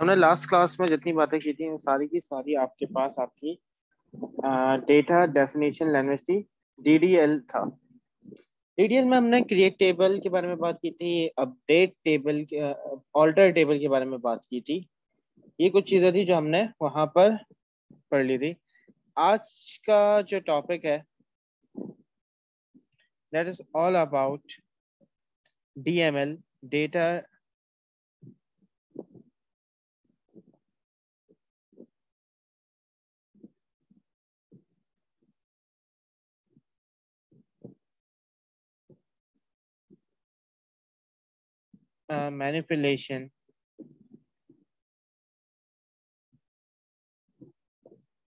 हमने last class में जितनी बातें की थी सारी की सारी आपके पास आपकी डेटा डेफिनेशन लैंग्वेज थी डीडीएल था। डीडीएल में हमने क्रिएट टेबल के बारे में बात की थी अपडेट टेबल ऑल्टर टेबल के बारे में बात की थी। ये कुछ चीज़ें थी जो हमने वहाँ पर पढ़ ली थी। आज का जो टॉपिक है that is all about DML data uh, manipulation.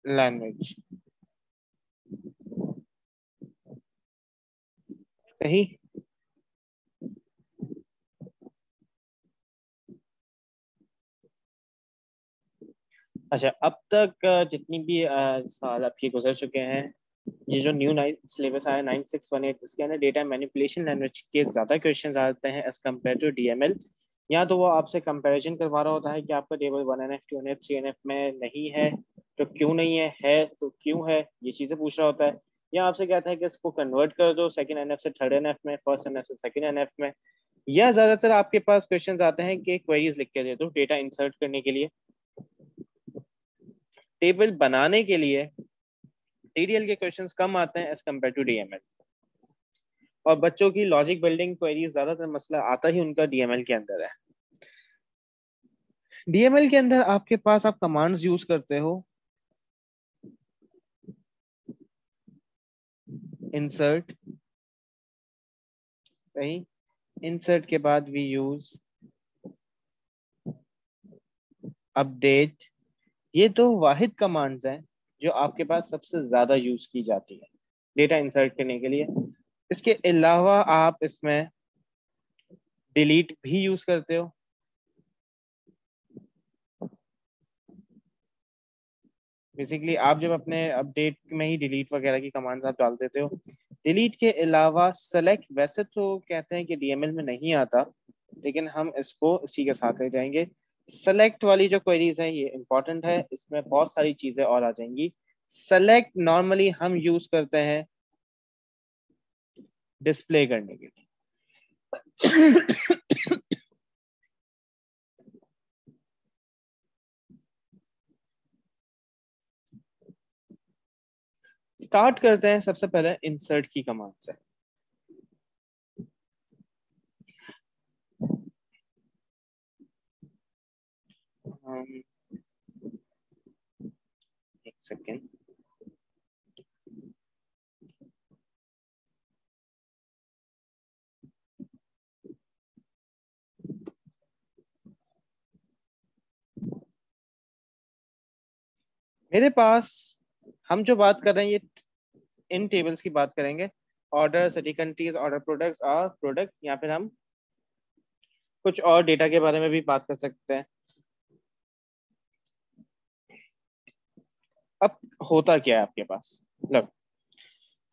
Language. सही? अच्छा अब तक जितनी भी साल आपके गुजर चुके हैं ये जो न्यू नाइन सिलेबस आया नाइन सिक्स वन एट इसके अंदर डेटा मैनिपुलेशन लैंग्वेज के ज़्यादा क्वेश्चन आते हैं as compared to D M L या तो वो आपसे कंपैरिजन करवा रहा होता है कि आपका table one N F two N F three N F में नहीं है तो क्यों नहीं है है तो क्यों है, ये चीज़ें पूछ रहा होता है। या आपसे कहता है कि इसको कन्वर्ट कर दो सेकंड एन एफ़ से थर्ड एन एफ़ में फ़र्स्ट एन एफ़ से सेकंड एन एफ़ में। या ज़्यादातर आपके पास क्वेश्चन आते हैं कि क्वेरीज लिख के दे दो डेटा इंसर्ट करने के लिए। टेबल बनाने के लिए टीडीएल के क्वेश्चंस कम आते हैं एज कंपेयर टू डीएमएल और बच्चों की लॉजिक बिल्डिंग क्वेरीज ज़्यादातर मसला आता ही उनका डीएमएल के अंदर है। डीएमएल के अंदर आपके पास आप कमांड्स यूज़ करते हो। इंसर्ट सही। इंसर्ट के बाद वी यूज़ अपडेट ये तो वाहिद कमांड्स हैं। जो आपके पास सबसे ज़्यादा यूज़ की जाती है डेटा इंसर्ट करने के लिए। इसके अलावा आप इसमें डिलीट भी यूज़ करते हो। बेसिकली आप जब अपने अपडेट में ही डिलीट वगैरह की कमांड्स आप डाल देते हो। डिलीट के अलावा सेलेक्ट वैसे तो कहते हैं कि डीएमएल में नहीं आता, लेकिन हम इसको इसी के साथ ले जाएँगे। सेलेक्ट वाली जो क्वेरीज है, ये इंपॉर्टेंट है। इसमें बहुत सारी चीज़ें और आ जाएँगी। सेलेक्ट नॉर्मली हम यूज़ करते हैं डिस्प्ले करने के लिए। स्टार्ट करते हैं सबसे पहले इंसर्ट की कमांड से। सेकेंड मेरे पास, हम जो बात कर रहे हैं, ये इन टेबल्स की बात करेंगे। Order city countries order products और प्रोडक्ट या फिर हम कुछ और डेटा के बारे में भी बात कर सकते हैं। अब होता क्या है आपके पास? लो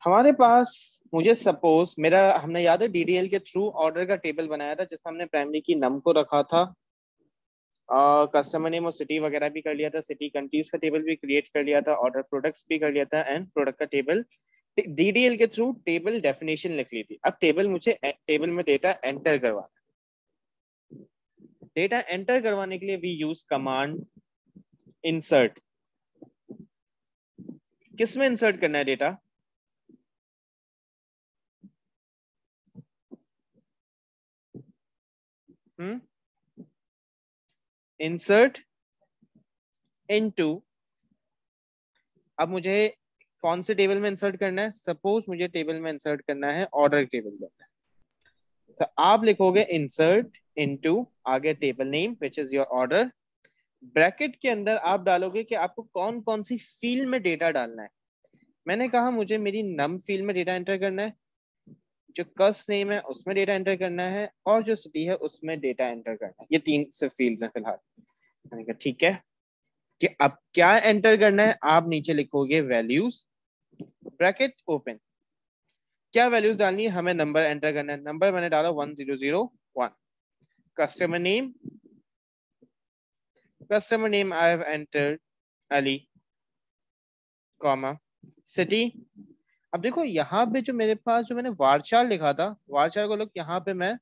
हमारे पास, मुझे सपोज़ मेरा, हमने याद है डीडीएल के थ्रू ऑर्डर का टेबल बनाया था, जिसमें हमने प्राइमरी की नम को रखा था। कस्टमर नेम और सिटी वगैरह भी कर लिया था सिटी कंट्रीज़ का टेबल भी क्रिएट कर लिया था ऑर्डर प्रोडक्ट्स भी कर लिया था एंड प्रोडक्ट का टेबल डीडीएल के थ्रू टेबल डेफिनेशन लिख ली थी। अब टेबल मुझे टेबल में डेटा एंटर करवाना डेटा एंटर करवाने के लिए वी यूज़ कमांड इंसर्ट किसमें इंसर्ट करना है डेटा हम्म इंसर्ट इनटू अब मुझे कौन से टेबल में इंसर्ट करना है? सपोज़ मुझे टेबल में इंसर्ट करना है ऑर्डर टेबल में. तो आप लिखोगे इंसर्ट इनटू आगे table name which is your order bracket के अंदर आप डालोगे कि आपको कौन कौन सी फ़ील्ड में डेटा डालना है। मैंने कहा, मुझे मेरी नम फ़ील्ड में डेटा एंटर करना है, जो कस नेम है उसमें डेटा एंटर करना है, और जो सिटी है उसमें डेटा एंटर करना है। ये तीन से फील्ड्स हैं फ़िलहाल। मैंने कहा, ठीक है? कि अब क्या एंटर करना है, आप नीचे लिखोगे वैल्यूज़। Bracket open. क्या वैल्यूज़ डालनी है? हमें नंबर एंटर करना है। नंबर मैंने डाला one zero zero one. Customer name customer name I have entered Ali, comma city. अब देखो यहाँ पे जो मेरे पास जो मैंने वारचार लिखा था वारचार को लोग यहाँ पे मैं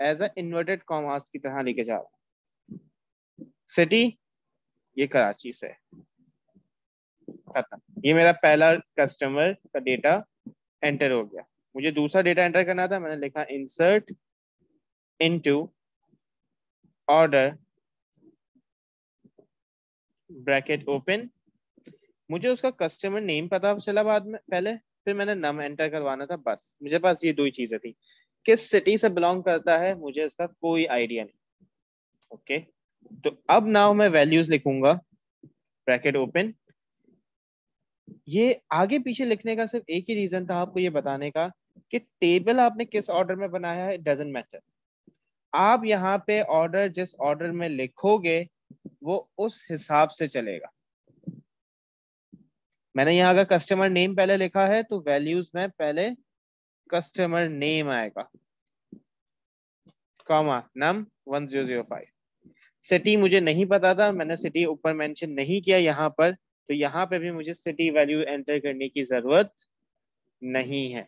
एज अ इन्वर्टेड की तरह लेके जा रहा हूँ। सिटी ये कराची से। खत्म। ये मेरा पहला कस्टमर का डेटा एंटर हो गया। मुझे दूसरा डेटा एंटर करना था मैंने लिखा insert into order bracket open. मुझे उसका कस्टमर नेम पता चला बाद में पहले फिर मैंने नम एंटर करवाना था बस। मुझे पास ये दो ही चीज़ें थी। किस सिटी से बिलोंग करता है मुझे इसका कोई आइडिया नहीं। ओके तो अब नाउ मैं वैल्यूज़ लिखूँगा। ब्रैकेट ओपन ये आगे पीछे लिखने का सिर्फ़ एक ही रीजन था आपको ये बताने का कि टेबल आपने किस ऑर्डर में बनाया है इट डजेंट मैटर आप यहाँ पे ऑर्डर जिस ऑर्डर में लिखोगे वो उस हिसाब से चलेगा। मैंने यहाँ का कस्टमर नेम पहले लिखा है तो वैल्यूज़ में पहले कस्टमर नेम आएगा। Comma num one zero zero five city मुझे नहीं पता था, मैंने सिटी ऊपर मेंशन नहीं किया यहाँ पर तो यहाँ पे भी मुझे सिटी वैल्यू एंटर करने की ज़रूरत नहीं है।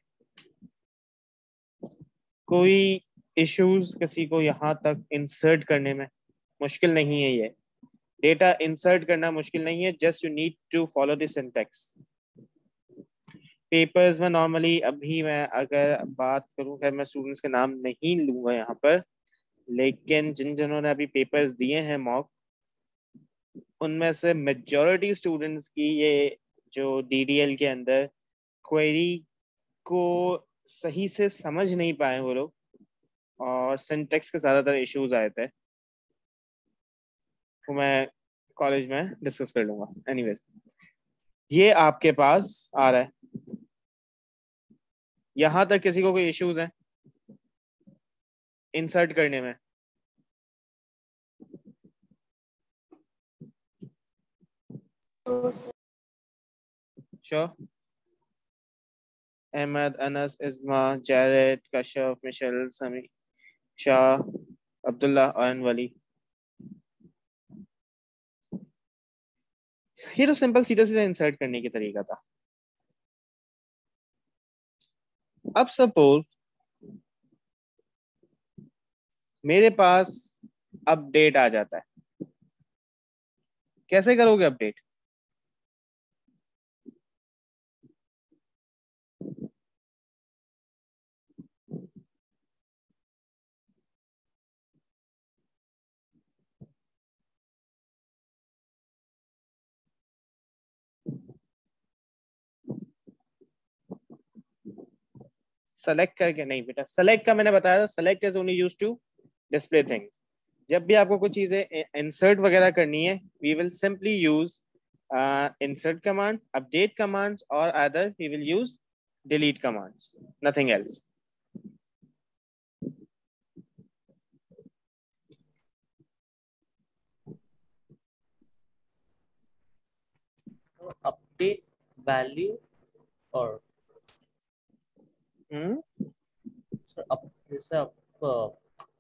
कोई इश्यूज़ किसी को यहाँ तक इंसर्ट करने में? मुश्किल नहीं है ये। डेटा इंसर्ट करना मुश्किल नहीं है just you need to follow this syntax papers में नॉर्मली अभी मैं अगर बात करूँ, खैर मैं स्टूडेंट्स के नाम नहीं लूँगा यहाँ पर, लेकिन जिन जिन्होंने अभी पेपर्स दिए हैं मॉक उनमें से मेजॉरिटी स्टूडेंट्स की ये जो डीडीएल के अंदर क्वेरी को सही से समझ नहीं पाए वो लोग, और सिंटेक्स के ज़्यादातर इश्यूज़ आए थे। तो मैं कॉलेज में डिस्कस कर लूँगा. एनीवेज ये आपके पास आ रहा है. यहाँ तक किसी को कोई इश्यूज़ है? इंसर्ट करने में. Ahmed, Anas, Isma, Jared, Kashaf, Michelle, Sami, Shah, Abdullah और वली ये तो सिंपल सीधा सीधा इंसर्ट करने के तरीका था। अब सपोज़ मेरे पास अपडेट आ जाता है। कैसे करोगे अपडेट सेलेक्ट करके नहीं बेटा सेलेक्ट का मैंने बताया था select is only use to display things जब भी आपको कुछ चीज़ें इंसर्ट वगैरह करनी है we will simply use insert command update commands और other we will use delete commands nothing else value or Hmm? जैसे आप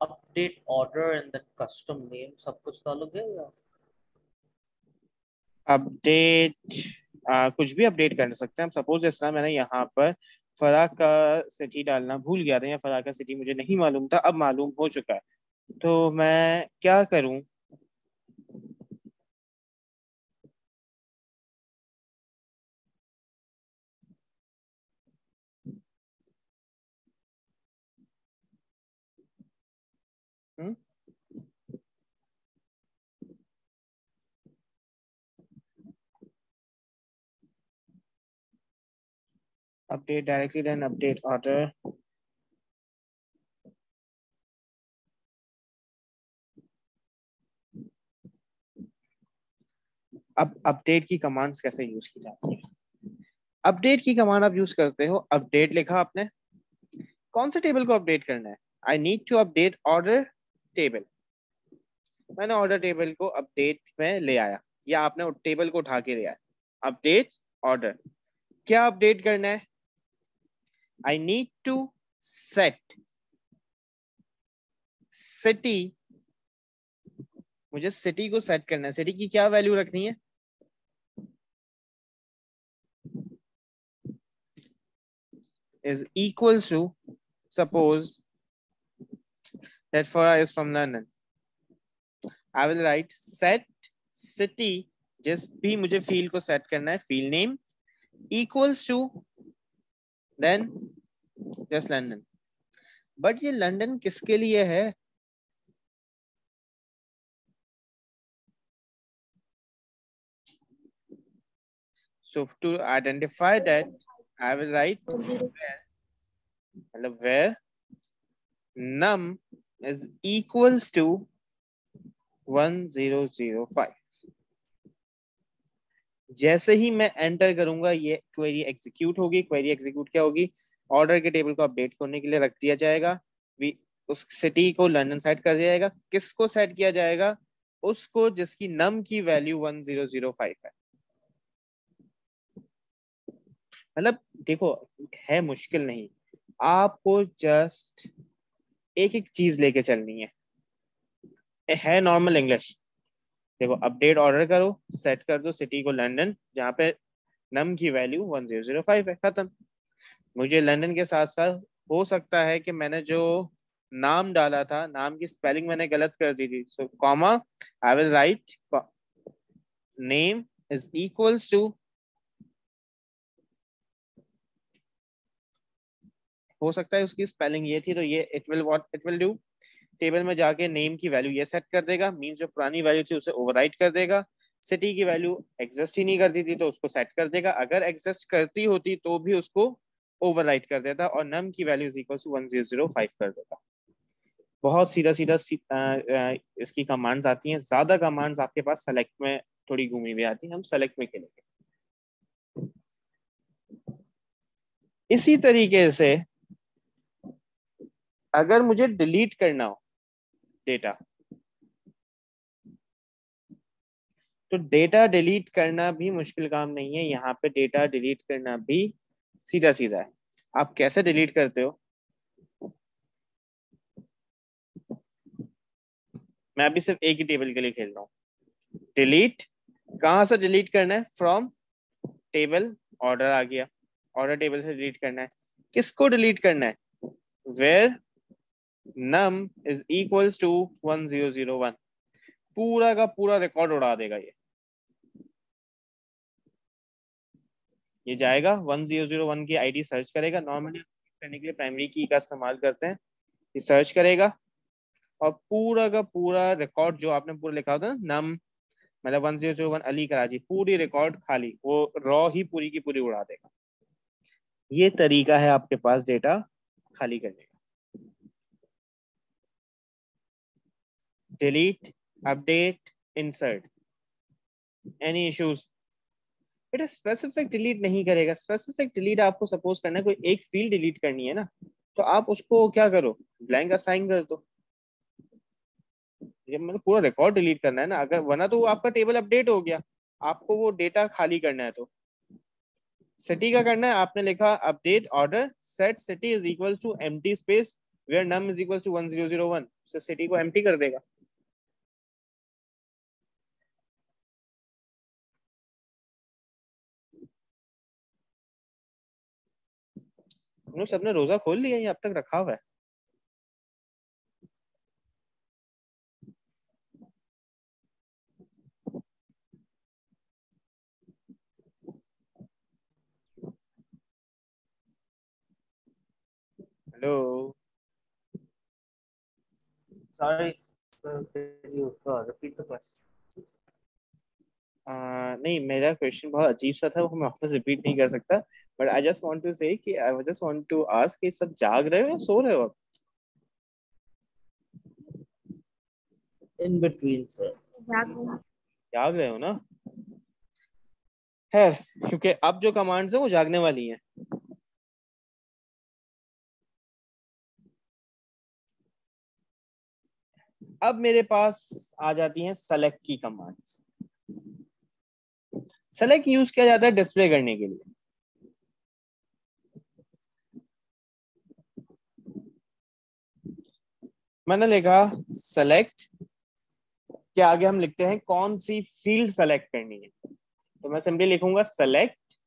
update order and the custom name सब कुछ डालोगे या? अपडेट कुछ भी अपडेट कर सकते हैं। सपोज़ जिस मैंने यहाँ पर फरा का सिटी डालना भूल गया था या फरा का सिटी मुझे नहीं मालूम था, अब मालूम हो चुका है। तो मैं क्या करूँ? Update directly, then update order. अब अपडेट की कमांड्स कैसे यूज़ की जाती है? अपडेट की कमांड आप यूज़ करते हो अपडेट लिखा आपने। कौन से टेबल को अपडेट करना है? I need to update order table मैंने ऑर्डर टेबल को अपडेट में ले आया या आपने टेबल को उठा के ले आया। अपडेट ऑर्डर क्या अपडेट करना है? I need to set city मुझे सिटी को सेट करना है। सिटी की क्या वैल्यू रखनी है? Is equals to, suppose that I is from London. I will write set city. जिस भी मुझे फ़ील्ड को सेट करना है field name equals to then just London but ये लंदन किसके लिए है So to identify that, I will write where, where num is equals to 1005. जैसे ही मैं एंटर करूँगा, ये क्वेरी एग्जीक्यूट होगी। क्वेरी एग्जीक्यूट क्या होगी? ऑर्डर के टेबल को अपडेट करने के लिए रख दिया जाएगा। उस सिटी को लंदन सेट कर दिया जाएगा। किसको सेट किया जाएगा? उसको जिसकी नम की वैल्यू 1005 है। मतलब देखो, है मुश्किल नहीं। आपको जस्ट एक एक चीज़ लेके चलनी है। है नॉर्मल इंग्लिश देखो अपडेट ऑर्डर करो सेट कर दो सिटी को लंदन जहाँ पे नम की वैल्यू 1005 है, खत्म। मुझे लंदन के साथ साथ हो सकता है कि मैंने जो नाम डाला था, नाम की स्पेलिंग मैंने गलत कर दी थी so comma I will write name is equals to हो सकता है उसकी स्पेलिंग ये थी तो ये it will what it will do table में जाके नेम की वैल्यू ये सेट कर देगा। मीन जो पुरानी वैल्यू थी उसे ओवरराइट कर देगा। सिटी की वैल्यू एग्जिस्ट ही नहीं करती थी तो उसको सेट कर देगा। अगर एग्जिस्ट करती होती तो भी उसको ओवरराइट कर देता और नम की value equal to one zero five कर देता। बहुत सीधा सीधा सी, आ, आ, इसकी कमांड्स आती हैं। ज़्यादा कमांड्स आपके पास सेलेक्ट में थोड़ी घूमी हुई आती हैं। हम सेलेक्ट में खेलेंगे। इसी तरीके से अगर मुझे डिलीट करना हो डेटा तो डेटा डिलीट करना भी मुश्किल काम नहीं है। यहाँ पे डेटा डिलीट करना भी सीधा सीधा है। आप कैसे डिलीट करते हो? मैं अभी सिर्फ़ एक ही टेबल के लिए खेल रहा हूँ। डिलीट कहाँ से डिलीट करना है? फ्रॉम टेबल ऑर्डर आ गया। ऑर्डर टेबल से डिलीट करना है। किसको डिलीट करना है? Where num is equals to 1001 पूरा का पूरा रिकॉर्ड उड़ा देगा ये। ये जाएगा 1001 की आईडी सर्च करेगा। नॉर्मली करने के लिए प्राइमरी की का इस्तेमाल करते हैं। ये सर्च करेगा। और पूरा का पूरा रिकॉर्ड जो आपने पूरा लिखा होता है नम मतलब 1001 अली कराची पूरी रिकॉर्ड खाली, वो रॉ ही पूरी की पूरी उड़ा देगा। ये तरीका है आपके पास डेटा खाली करने का। Delete, update, insert. Any issues? बेटा स्पेसिफिक डिलीट नहीं करेगा। स्पेसिफिक डिलीट आपको सपोज़ करना है कोई एक फ़ील्ड डिलीट करनी है ना तो आप उसको क्या करो? ब्लैंक असाइन कर दो। जब मतलब पूरा रिकॉर्ड डिलीट करना है ना अगर वरना तो आपका टेबल अपडेट हो गया। आपको वो डेटा खाली करना है तो। सिटी का करना है आपने लिखा update order set city is equal to M space where num is equal to one zero zero one city को एम कर देगा। नो सबने रोजा खोल लिया या अब तक रखा हुआ है। Hello. Repeat the question? uh, नहीं मेरा क्वेश्चन बहुत अजीब सा था वो मैं वापस रिपीट नहीं कर सकता। But I just want to say कि I just want to ask कि सब जाग रहे हो या सो रहे हो अब? इन बिटवीन सर जाग रहे हो। ना? खैर क्योंकि अब जो कमांड्स है वो जागने वाली हैं। अब मेरे पास आ जाती हैं सेलेक्ट की कमांड्स सेलेक्ट यूज़ किया जाता है डिस्प्ले करने के लिए। मैंने लिखा सेलेक्ट के आगे हम लिखते हैं, कौन सी फ़ील्ड सेलेक्ट करनी है? तो मैं सिंपली लिखूँगा सेलेक्ट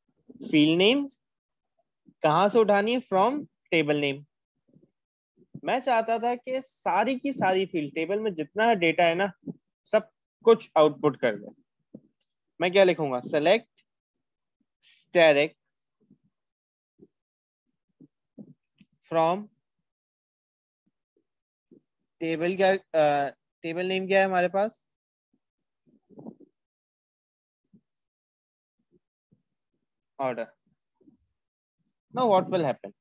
फ़ील्ड नेम कहाँ से उठानी है? फ्रॉम टेबल नेम मैं चाहता था कि सारी की सारी फ़ील्ड टेबल में जितना डेटा है ना, सब कुछ आउटपुट कर दे। मैं क्या लिखूँगा? सेलेक्ट स्टेरिक फ्रॉम टेबल क्या टेबल नेम क्या है हमारे पास? Order now what will happen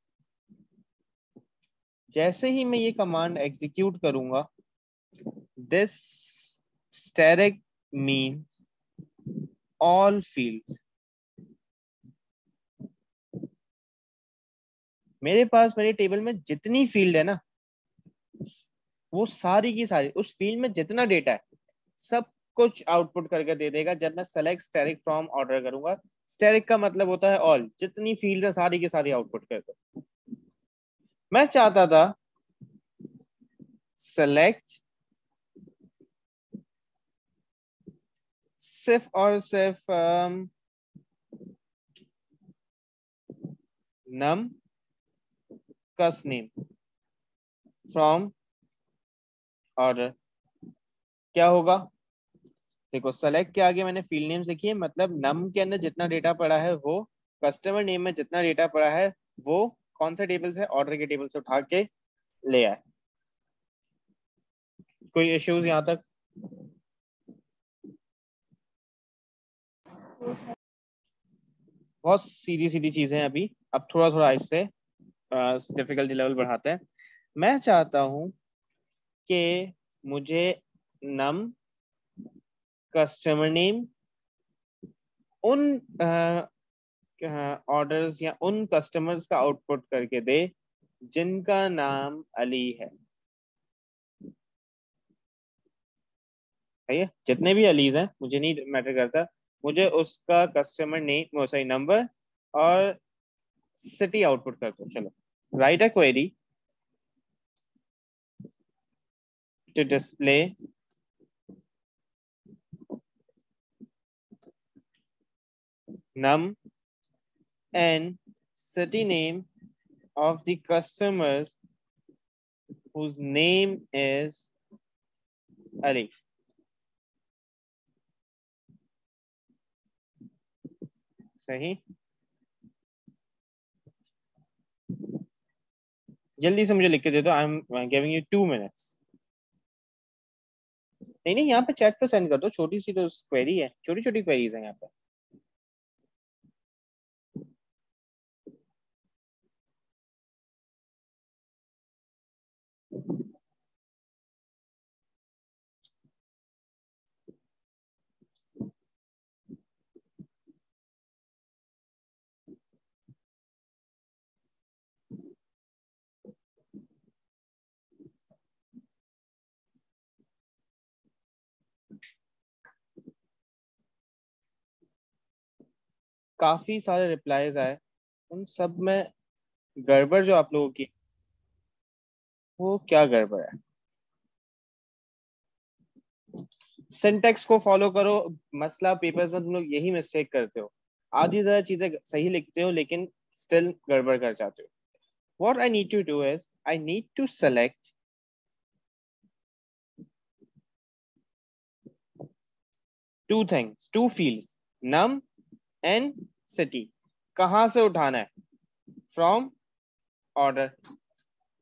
जैसे ही मैं ये कमांड एग्जीक्यूट करूँगा this asterisk means all fields मेरे पास मेरे टेबल में जितनी फ़ील्ड है ना वो सारी की सारी, उस फ़ील्ड में जितना डेटा है, सब कुछ आउटपुट करके दे देगा। जब मैं सेलेक्ट स्टेरिक फ्रॉम ऑर्डर करूँगा स्टेरिक का मतलब होता है ऑल जितनी फ़ील्ड है सारी की सारी आउटपुट कर दो। मैं चाहता था सेलेक्ट सिर्फ़ और सिर्फ़ num cus name from order क्या होगा? देखो सेलेक्ट के आगे मैंने फ़ील्ड नेम लिखी है मतलब नम के अंदर जितना डेटा पड़ा है वो कस्टमर नेम में जितना डेटा पड़ा है, वो कौन सा टेबल से ऑर्डर के टेबल से उठा के ले आए। कोई इश्यूज़ यहाँ तक? बहुत सीधी सीधी चीज़ें हैं अभी। अब थोड़ा थोड़ा इससे डिफिकल्टी लेवल बढ़ाते हैं। मैं चाहता हूँ कि मुझे नम कस्टमर नेम उन ऑर्डर्स या उन कस्टमर्स का आउटपुट करके दे, जिनका नाम अली है। है जितने भी अलीज हैं, मुझे नहीं मैटर करता। मुझे उसका कस्टमर नेम सॉरी नंबर और सिटी आउटपुट कर दो, चलो। Write a query to display num and city name of the customers whose name is Ali. सही जल्दी से मुझे लिख के दे दो I am giving you two minutes नहीं नहीं, यहाँ पे चैट पे सेंड कर दो, छोटी सी तो क्वेरी है छोटी छोटी क्वेरीज है यहाँ पे। काफ़ी सारे रिप्लाईज आए। उन सब में गड़बड़ जो आप लोगों की वो क्या गड़बड़ है? सिंटेक्स को फॉलो करो मसला पेपर्स में तुम लोग यही मिस्टेक करते हो। आधी ज़्यादा चीज़ें सही लिखते हो लेकिन स्टिल गड़बड़ कर जाते हो। What I need to do is I need to select two things, two fields, num and city. कहाँ से उठाना है? फ्रॉम ऑर्डर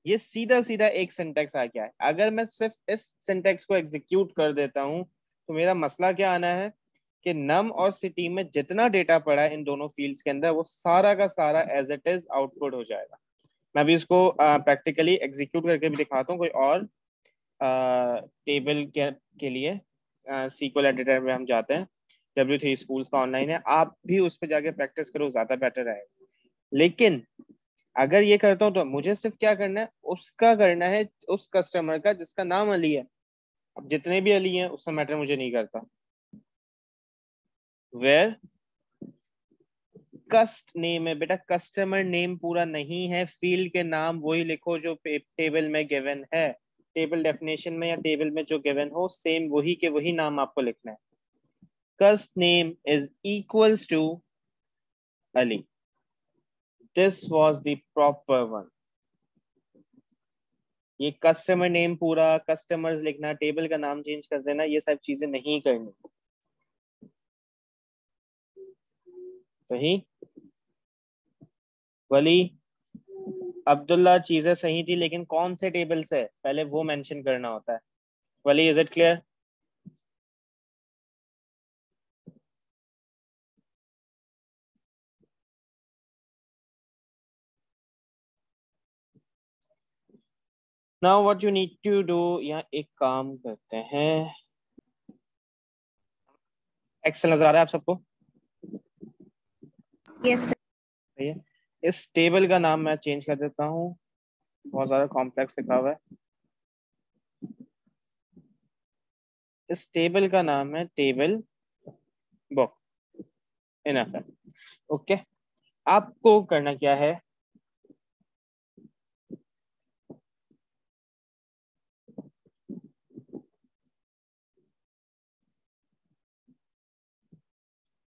ये सीधा सीधा एक सिंटेक्स आ गया है। अगर मैं सिर्फ़ इस सिंटेक्स को एग्जीक्यूट कर देता हूँ तो मेरा मसला क्या आना है? कि नम और सिटी में जितना डेटा पड़ा है इन दोनों फील्ड्स के अंदर वो सारा का सारा एज इट इज़ आउटपुट हो जाएगा। मैं भी इसको प्रैक्टिकली एग्जीक्यूट करके भी दिखाता हूँ कोई और टेबल के, के लिए सीक्वल एडिटर में हम जाते हैं। डब्ल्यू थ्री स्कूल का ऑनलाइन है, आप भी उस पर जाके प्रैक्टिस करो, ज़्यादा बेटर रहेगा। लेकिन अगर ये करता हूँ तो मुझे सिर्फ़ क्या करना है, उसका करना है, उस कस्टमर का जिसका नाम अली है। अब जितने भी अली हैं उसका मैटर मुझे नहीं करता। वेर कस्ट नेम है, बेटा कस्टमर नेम पूरा नहीं है फ़ील्ड के नाम वही लिखो जो टेबल में गिवन है। टेबल डेफिनेशन में या टेबल में जो गिवन हो सेम वही के वही नाम आपको लिखना है। Cust name is equals to Ali this was the proper one ये कस्टमर नेम पूरा कस्टमर्स लिखना टेबल का नाम चेंज कर देना, ये सब चीज़ें नहीं करनी। सही? वली, अब्दुल्ला चीज़ें सही थी, लेकिन कौन से टेबल से पहले वो मेंशन करना होता है। Wali is it clear now what you need to do यहाँ एक काम करते हैं। एक्सेल नज़र आ रहा है आप सबको? यस सही है। इस टेबल का नाम मैं चेंज कर देता हूँ। बहुत ज़्यादा कॉम्प्लेक्स लिखा हुआ है। इस टेबल का नाम है टेबल बुक इनफ ओके आपको करना क्या है?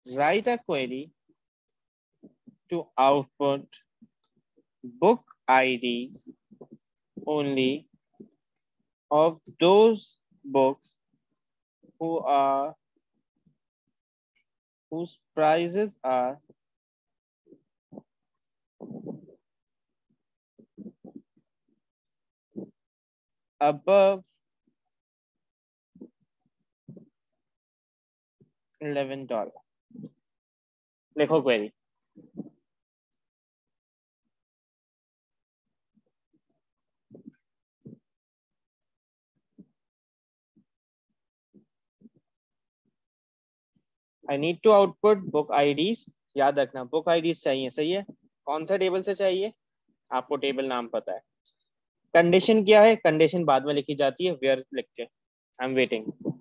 Write a query to output book IDs only of those books who are whose prices are above eleven dollar. लिखो query I need to output book IDs याद रखना बुक आईडीज चाहिए, सही है? कौन सा टेबल से चाहिए? आपको टेबल नाम पता है। कंडीशन क्या है? कंडीशन बाद में लिखी जाती है वेयर लिख के। I am waiting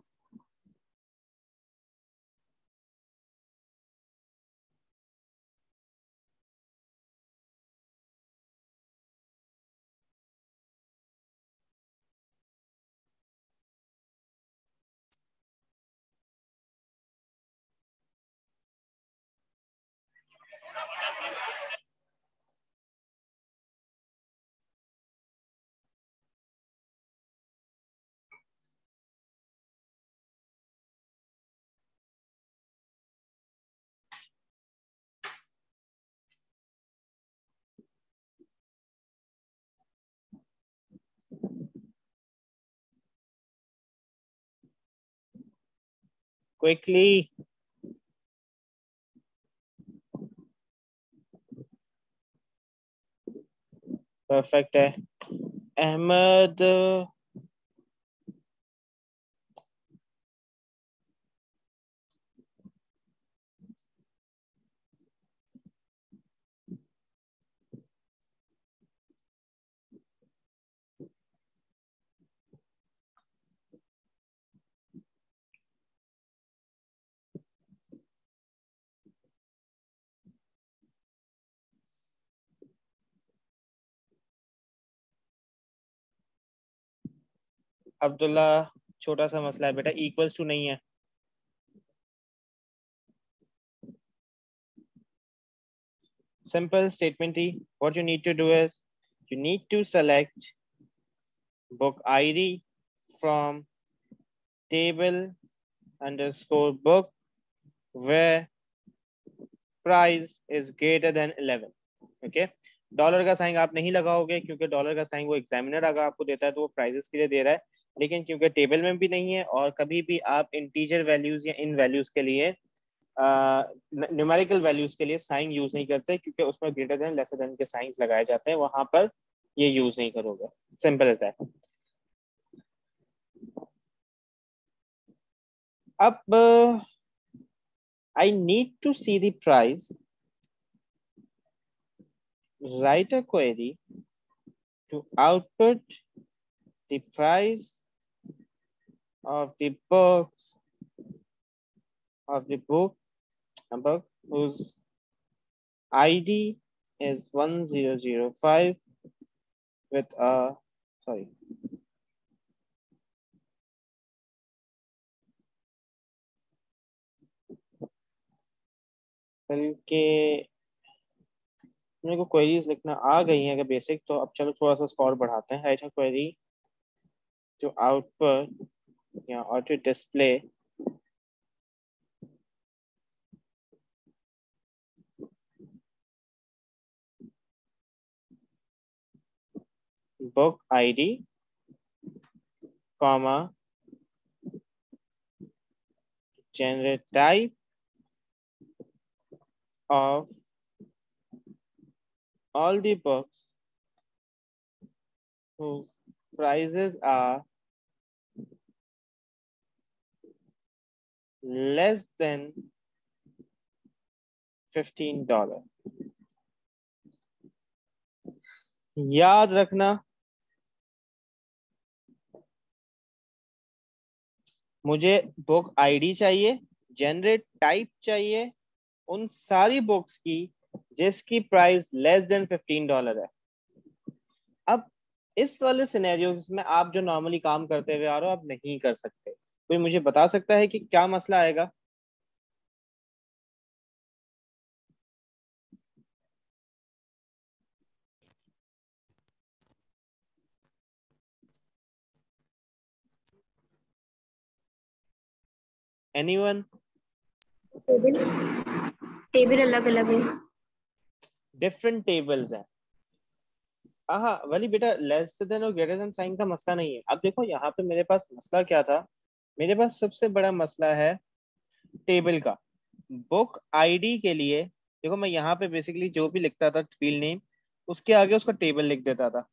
quickly. Perfect. Ahmed uh, Abdullah छोटा सा मसला है बेटा इक्वल्स टू नहीं है। सिंपल स्टेटमेंट थी। What you need to do is you need to select book ID from table underscore book where price is greater than 11 okay dollar का sign आप नहीं लगाओगे क्योंकि डॉलर का साइन वो एग्जामिनर अगर आपको देता है तो वो प्राइजेस के लिए दे रहा है। लेकिन क्योंकि टेबल में भी नहीं है और कभी भी आप इंटीजर वैल्यूज़ या इन वैल्यूज़ के लिए न्यूमेरिकल वैल्यूज़ के लिए साइन यूज़ नहीं करते क्योंकि उसमें ग्रेटर देन लेसर देन के साइंस लगाए जाते हैं, वहाँ पर ये यूज़ नहीं करोगे। सिंपल एज दैट अब I need to see the price write a query to output the price of the books, of the book a book whose id is 1005 with a, sorry. बल्कि मेरे को queries लिखना आ गई हैं, अगर basic तो अब चलो थोड़ा सा स्कोर बढ़ाते हैं। राइट क्वेरी जो output yeah, or to display. Book ID, comma, generate type of all the books whose prices are less than fifteen dollar याद रखना, मुझे बुक आईडी चाहिए जनरेट टाइप चाहिए, उन सारी बुक्स की, जिसकी price less than fifteen dollar है। अब इस वाले सिनेरियो में आप जो नॉर्मली काम करते हुए आ रहे हो, आप नहीं कर सकते। कोई मुझे बता सकता है कि क्या मसला आएगा? एनीवन टेबल टेबल अलग अलग है। डिफरेंट टेबल्स हैं। हाँ वाली बेटा लेस देन और ग्रेटर देन साइन का मसला नहीं है। अब देखो यहाँ पे मेरे पास मसला क्या था? मेरे पास सबसे बड़ा मसला है टेबल का। बुक आईडी के लिए, देखो मैं यहाँ पे बेसिकली जो भी लिखता था फ़ील्ड नेम उसके आगे उसका टेबल लिख देता था।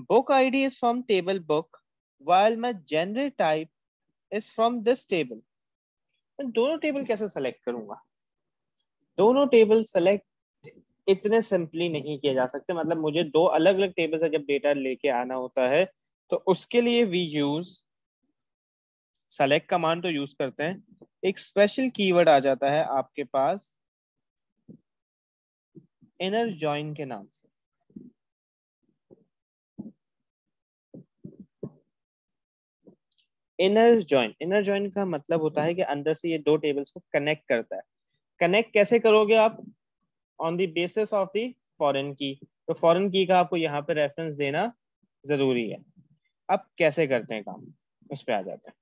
Book ID is from table book while मैं genre type is from this table मैं दोनों टेबल कैसे सेलेक्ट करूँगा? दोनों टेबल सेलेक्ट इतने सिंपली नहीं किए जा सकते। मतलब मुझे दो अलग अलग टेबल से जब डेटा लेके आना होता है तो उसके लिए वी यूज़ सेलेक्ट कमांड तो यूज़ करते हैं। एक स्पेशल कीवर्ड आ जाता है आपके पास इनर जॉइन के नाम से। इनर जॉइन इनर जॉइन का मतलब होता है कि अंदर से ये दो टेबल्स को कनेक्ट करता है। कनेक्ट कैसे करोगे आप? On the basis of the foreign key तो फॉरेन की का आपको यहाँ पे रेफरेंस देना ज़रूरी है। अब कैसे करते हैं काम? उस पर आ जाते हैं।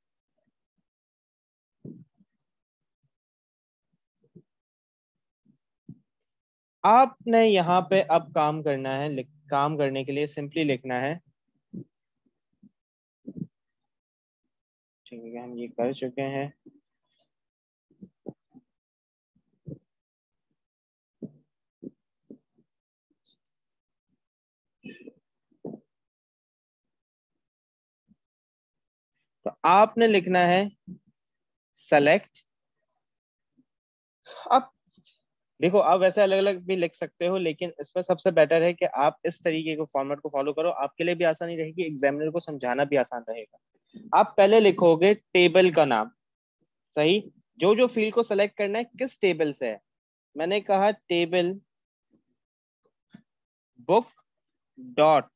आपने यहाँ पे अब काम करना है काम करने के लिए सिंपली लिखना है। ठीक है, हम ये कर चुके हैं। तो आपने लिखना है सेलेक्ट अब देखो, आप वैसे अलग अलग भी लिख सकते हो, लेकिन इसमें सबसे बेटर है कि आप इस तरीके को फॉर्मेट को फॉलो करो। आपके लिए भी आसानी रहेगी एग्जामिनर को समझाना भी आसान रहेगा। आप पहले लिखोगे टेबल का नाम। सही? जो जो फ़ील्ड को सेलेक्ट करना है, किस टेबल से है? मैंने कहा टेबल बुक डॉट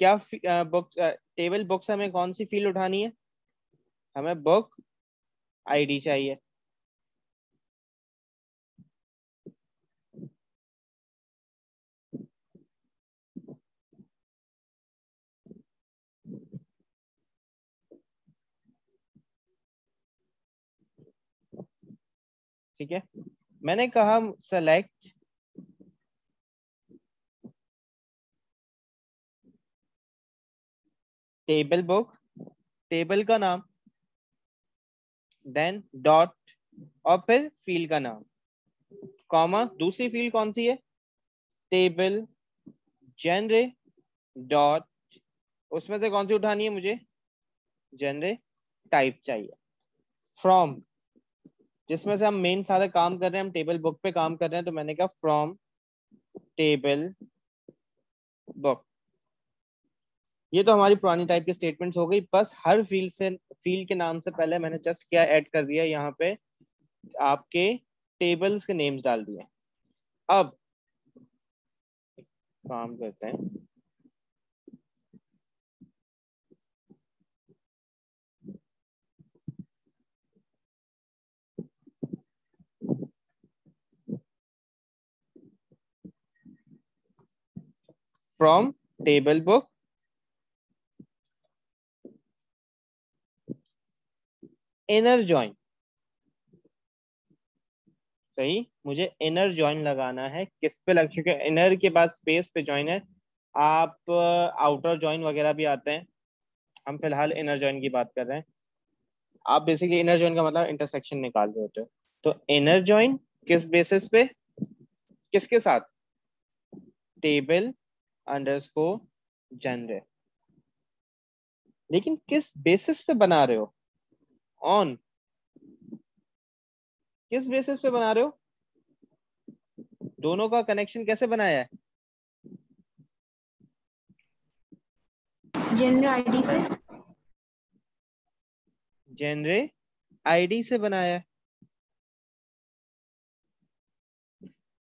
क्या बुक टेबल बुक से हमें कौन सी फ़ील्ड उठानी है? हमें बुक आईडी चाहिए। ठीक है? मैंने कहा सेलेक्ट टेबल बुक टेबल का नाम देन डॉट और फिर फ़ील्ड का नाम। कॉमा दूसरी फ़ील्ड कौन सी है? टेबल जेनरे डॉट उसमें से कौन सी उठानी है मुझे? जेनरे टाइप चाहिए। फ्रॉम जिसमें से हम मेन सारा काम कर रहे हैं, हम टेबल बुक पे काम कर रहे हैं तो मैंने कहा फ्रॉम टेबल बुक ये तो हमारी पुरानी टाइप की स्टेटमेंट्स हो गई। बस हर फ़ील्ड से फ़ील्ड के नाम से पहले मैंने जस्ट क्या ऐड कर दिया, यहाँ पे आपके टेबल्स के नेम्स डाल दिए। अब काम करते हैं। From table book. Inner join. सही? मुझे इनर ज्वाइन लगाना है। किस पे लग चुके इनर के बाद स्पेस पे ज्वाइन है। आप आउटर ज्वाइन वगैरह भी आते हैं। हम फ़िलहाल इनर ज्वाइन की बात कर रहे हैं। आप बेसिकली इनर ज्वाइन का मतलब इंटरसेक्शन निकाल रहे होते हो। तो इनर ज्वाइन किस बेसिस पे? किसके साथ? टेबल अंडरस्कोर जनरे लेकिन किस बेसिस पे बना रहे हो? ऑन किस बेसिस पे बना रहे हो? दोनों का कनेक्शन कैसे बनाया है? जनरल आईडी से? जेनरे आईडी से बनाया है।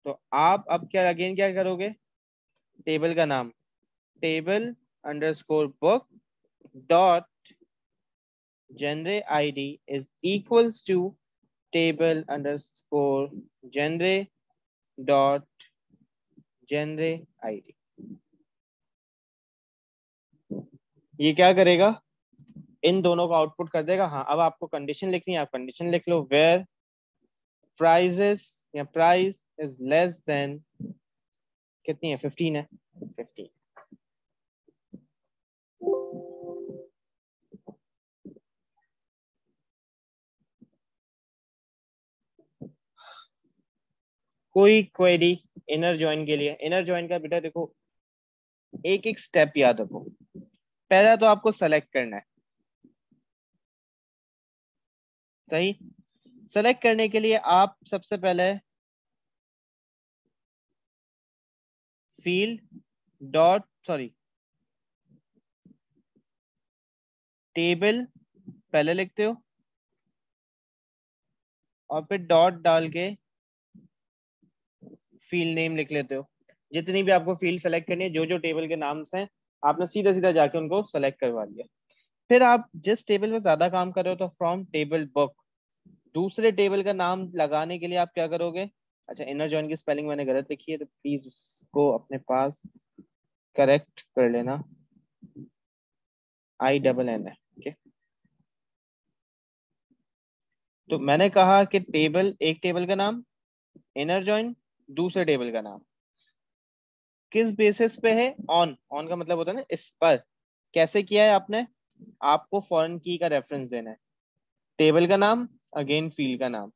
तो आप अब क्या अगेन क्या करोगे? टेबल का नाम table underscore book dot genre id is equals to table underscore genre dot genre id ये क्या करेगा? इन दोनों का आउटपुट कर देगा। हाँ अब आपको कंडीशन लिखनी है। आप कंडीशन लिख लो वेयर प्राइजेस या प्राइस इज़ लेस देन कितनी है? फिफ्टीन है? फिफ्टीन कोई क्वेरी इनर ज्वाइन के लिए? इनर ज्वाइन का बेटा देखो, एक एक स्टेप याद रखो। पहला तो आपको सेलेक्ट करना है। सही? सेलेक्ट करने के लिए आप सबसे पहले फ़ील्ड डॉट सॉरी टेबल पहले लिखते हो, और फिर डॉट डाल के फ़ील्ड नेम लिख लेते हो। जितनी भी आपको फ़ील्ड सेलेक्ट करनी है जो जो टेबल के नाम हैं, आपने सीधा सीधा जाके उनको सेलेक्ट करवा लिया। फिर आप जिस टेबल में ज़्यादा काम कर रहे हो तो फ्रॉम टेबल बुक दूसरे टेबल का नाम लगाने के लिए आप क्या करोगे? अच्छा इनर जॉइन की स्पेलिंग मैंने गलत लिखी है तो प्लीज़ इसको अपने पास करेक्ट कर लेना। आई डबल एन है ओके तो मैंने कहा कि टेबल एक टेबल का नाम इनर जॉइन दूसरे टेबल का नाम। किस बेसिस पे है? ऑन ऑन का मतलब होता है ना, इस पर। कैसे किया है आपने? आपको फॉरेन की का रेफरेंस देना है। टेबल का नाम अगेन फ़ील्ड का नाम।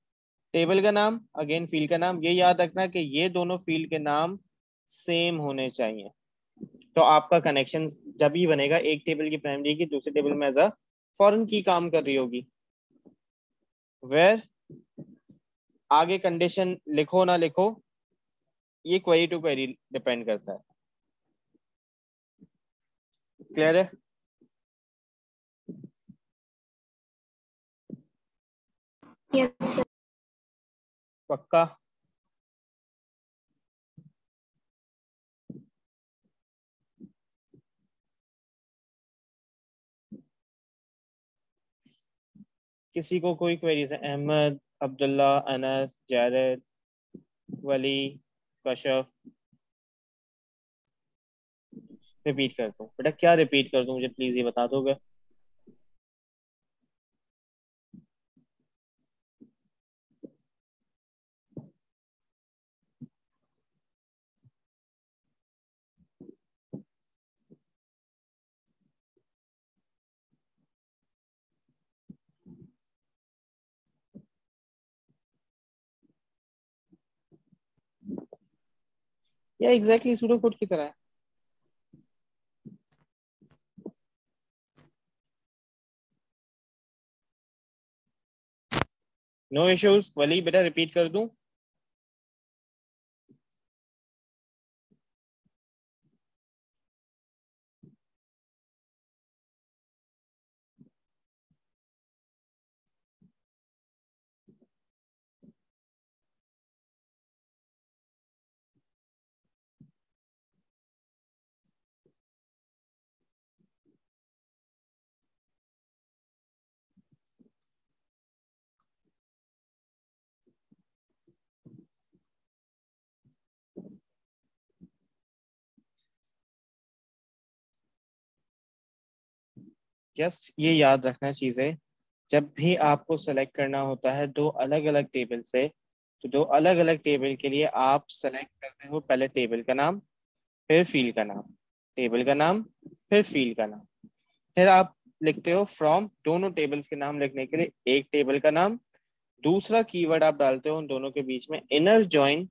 टेबल का नाम अगेन फ़ील्ड का नाम, ये याद रखना कि ये दोनों फ़ील्ड के नाम सेम होने चाहिए। तो आपका कनेक्शन जब ही बनेगा, एक टेबल की प्राइमरी की, दूसरे टेबल में एज अ फॉरन की काम कर रही होगी। वेर आगे कंडीशन लिखो ना लिखो, ये क्वेरी टू क्वेरी डिपेंड करता है। क्लियर है? यस सर पक्का? किसी को कोई क्वेरीज है? अहमद, अब्दुल्ला, अनस जारद वली कशफ रिपीट कर दो। बेटा, क्या रिपीट कर दूँ? मुझे प्लीज़ ये बता दोगे। या एग्जैक्टली सूडो कोड की तरह है। नो इश्यूज़ वली बेटा रिपीट कर दूँ। जस्ट ये याद रखना चीज़ें, जब भी आपको सेलेक्ट करना होता है दो अलग अलग टेबल से तो दो अलग अलग टेबल के लिए आप सेलेक्ट करते हो पहले टेबल का नाम, फिर फ़ील्ड का नाम टेबल का नाम, फिर फ़ील्ड का नाम। फिर आप लिखते हो फ्रॉम दोनों टेबल्स के नाम लिखने के लिए एक टेबल का नाम, दूसरा कीवर्ड आप डालते हो उन दोनों के बीच में इनर जॉइन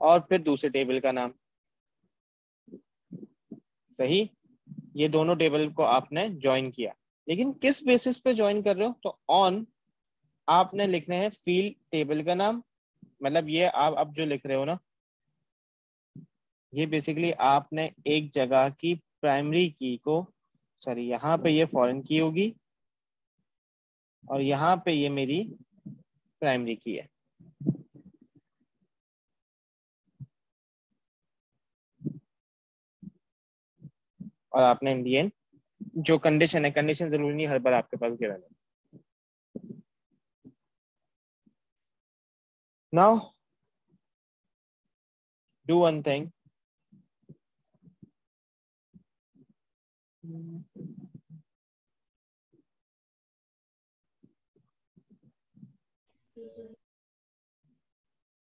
और फिर दूसरे टेबल का नाम। सही? ये दोनों टेबल को आपने ज्वाइन किया। लेकिन किस बेसिस पे ज्वाइन कर रहे हो? तो ऑन आपने लिखना है फ़ील्ड टेबल का नाम। मतलब ये आप, अब जो लिख रहे हो ना, ये बेसिकली आपने एक जगह की प्राइमरी की को सॉरी यहाँ पे ये फॉरेन की होगी और यहाँ पे ये मेरी प्राइमरी की है। और आपने इंडियन जो कंडीशन है कंडीशन ज़रूरी नहीं, हर बार आपके पास गिरा now do one thing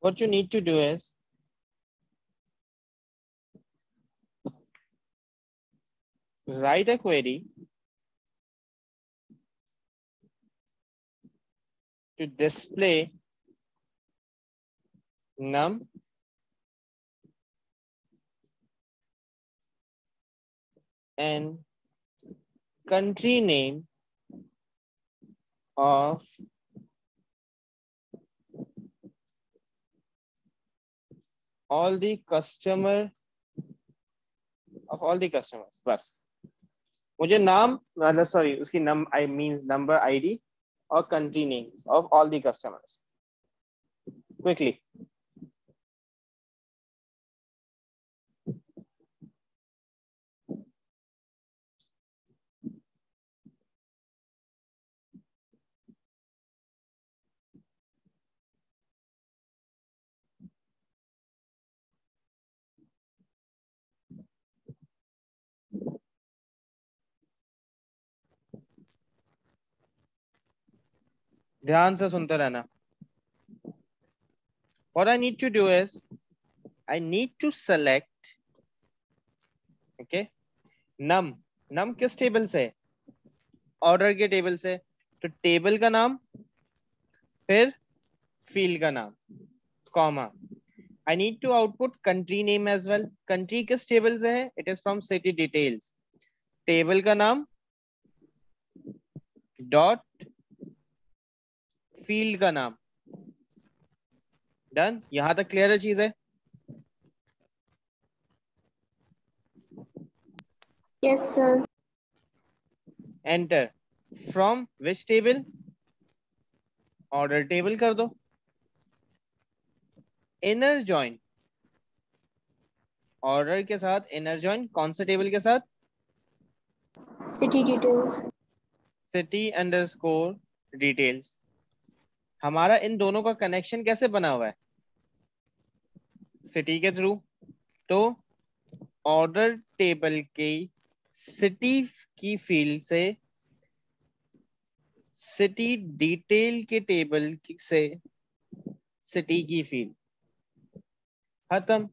what you need to do is write a query to display num and country name of all the customer of all the customers बस मुझे नाम मतलब सॉरी उसकी num I mean number ID और country names of all the customers quickly ध्यान से सुनते रहना। What I need to do is, I need to select okay num num किस टेबल से? ऑर्डर के टेबल से। तो टेबल का नाम फिर फ़ील्ड का नाम comma I need to output country name as well country किस टेबल से है? It is from city details table का नाम डॉट फ़ील्ड का नाम। डन? यहाँ तक क्लियर है चीज़? है Yes, sir. Enter from which table order table कर दो। इनर जॉइन ऑर्डर के साथ इनर जॉइन कौन से टेबल के साथ? City details. City underscore details हमारा इन दोनों का कनेक्शन कैसे बना हुआ है? सिटी के थ्रू तो ऑर्डर टेबल के सिटी की फ़ील्ड से सिटी डिटेल के टेबल से सिटी की फ़ील्ड खत्म.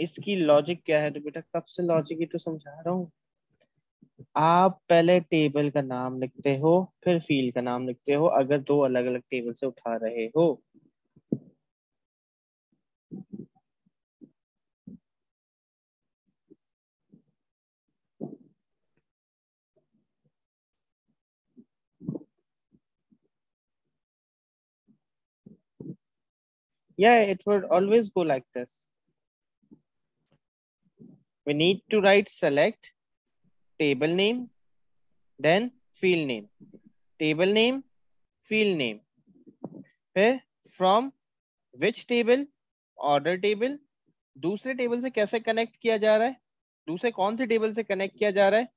इसकी लॉजिक क्या है? तो बेटा कब से लॉजिक ही तो समझा रहा हूँ? आप पहले टेबल का नाम लिखते हो, फिर फ़ील्ड का नाम लिखते हो, अगर दो अलग अलग टेबल से उठा रहे हो। Yeah, it would always go like this. We need to write select. Table name then field name table name field name फिर from which table order table दूसरे टेबल से कैसे कनेक्ट किया जा रहा है दूसरे कौन से टेबल से कनेक्ट किया जा रहा है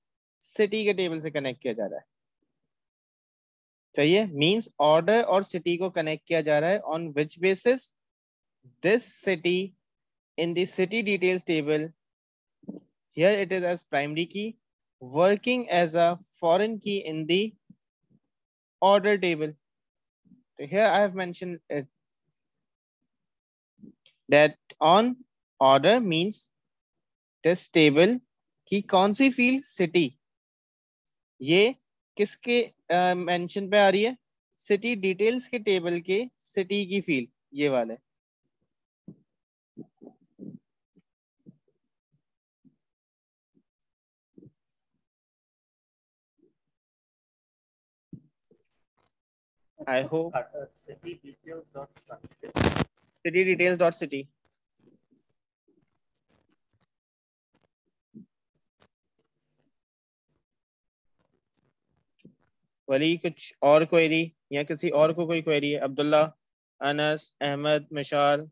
सिटी के टेबल से कनेक्ट किया जा रहा है सही है मींस ऑर्डर और सिटी को कनेक्ट किया जा रहा है on which basis this city in the city details table here it is as primary key working as a foreign key in the order table so here i have mentioned it that on order means this table की कौन सी field city ये किसके mention पे आ रही है city details के table के सिटी की फ़ील्ड ये वाले I hope city details dot city. Details dot city. वली कुछ और क्वेरी या किसी और को कोई क्वेरी है? अब्दुल्ला अनस अहमद मिशाल।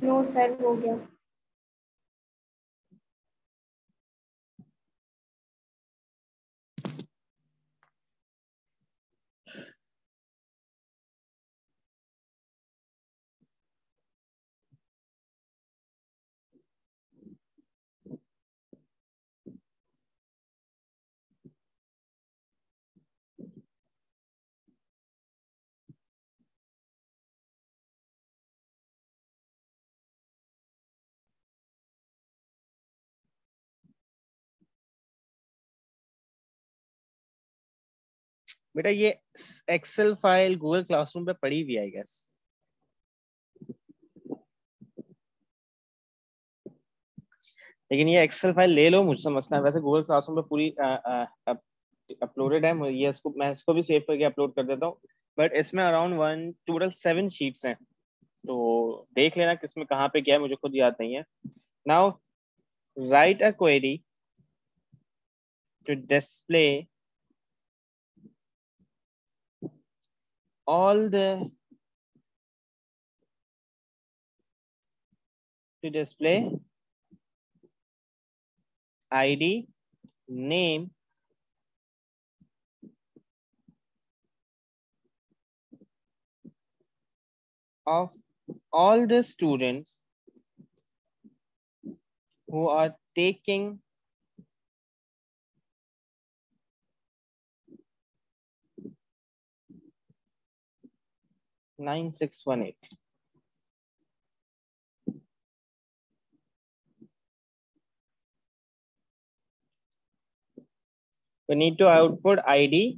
नो सर हो गया। बेटा, ये एक्सेल फ़ाइल गूगल क्लासरूम पे पड़ी हुई आई गेस लेकिन ये एक्सेल फ़ाइल ले लो मुझसे मसला वैसे गूगल क्लासरूम पे पूरी अपलोडेड है ये इसको, मैं इसको भी सेव करके अपलोड कर देता हूँ। बट इसमें around one total seven sheets हैं। तो देख लेना किसमें कहाँ पे क्या है, मुझे खुद याद नहीं है। Now write a query to display all the to display id name of all the students who are taking nine six one eight. We need to output ID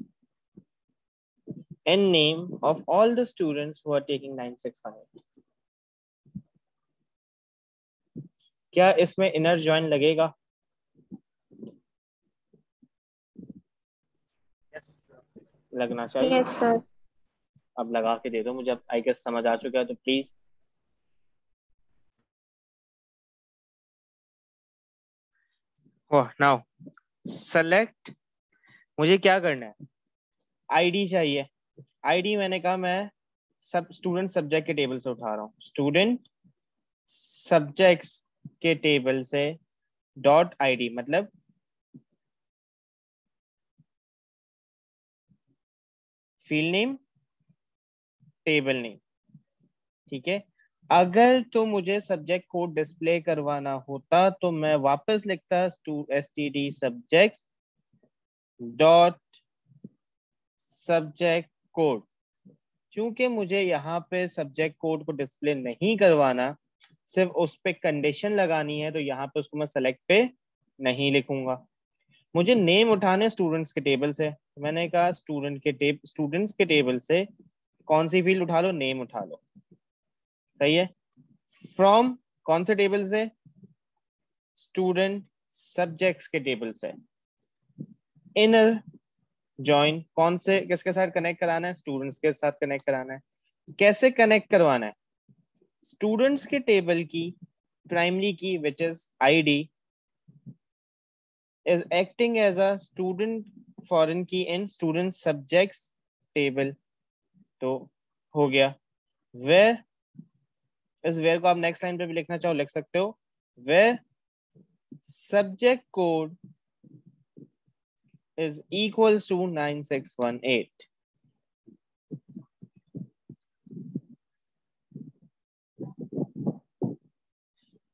and name of all the students who are taking nine six one eight. क्या इसमें inner join लगेगा लगना चाहिए yes sir अब लगा के दे दो, मुझे अब आई गेस समझ आ चुका है तो प्लीज़ नाउ सेलेक्ट मुझे क्या करना है? आईडी चाहिए। आईडी मैंने कहा, मैं सब स्टूडेंट सब्जेक्ट के टेबल से उठा रहा हूँ। स्टूडेंट सब्जेक्ट्स के टेबल से डॉट आईडी मतलब फ़ील्ड नेम टेबल नेम ठीक है? अगर तो मुझे सब्जेक्ट कोड डिस्प्ले करवाना होता तो मैं वापस लिखता S T D subject dot subject code क्योंकि मुझे यहाँ पे सब्जेक्ट कोड को डिस्प्ले नहीं करवाना, सिर्फ़ उस पर कंडीशन लगानी है तो यहाँ पे उसको मैं सेलेक्ट पे नहीं लिखूँगा। मुझे नेम उठाने स्टूडेंट्स के टेबल से मैंने कहा स्टूडेंट के टेब स्टूडेंट्स के टेबल से कौन सी फ़ील्ड उठा लो? नेम उठा लो। सही है? फ्रॉम कौन से टेबल से? स्टूडेंट सब्जेक्ट्स के टेबल से। इनर ज्वाइन कौन से, किसके साथ कनेक्ट कराना है? स्टूडेंट्स के साथ कनेक्ट कराना है। कैसे कनेक्ट करवाना है? स्टूडेंट्स के टेबल की primary key which is ID is acting as a student, foreign key in student subjects table. तो हो गया। वे इस वेर को आप नेक्स्ट लाइन पे भी लिखना चाहो, लिख सकते हो। Where subject code is equals to nine six one eight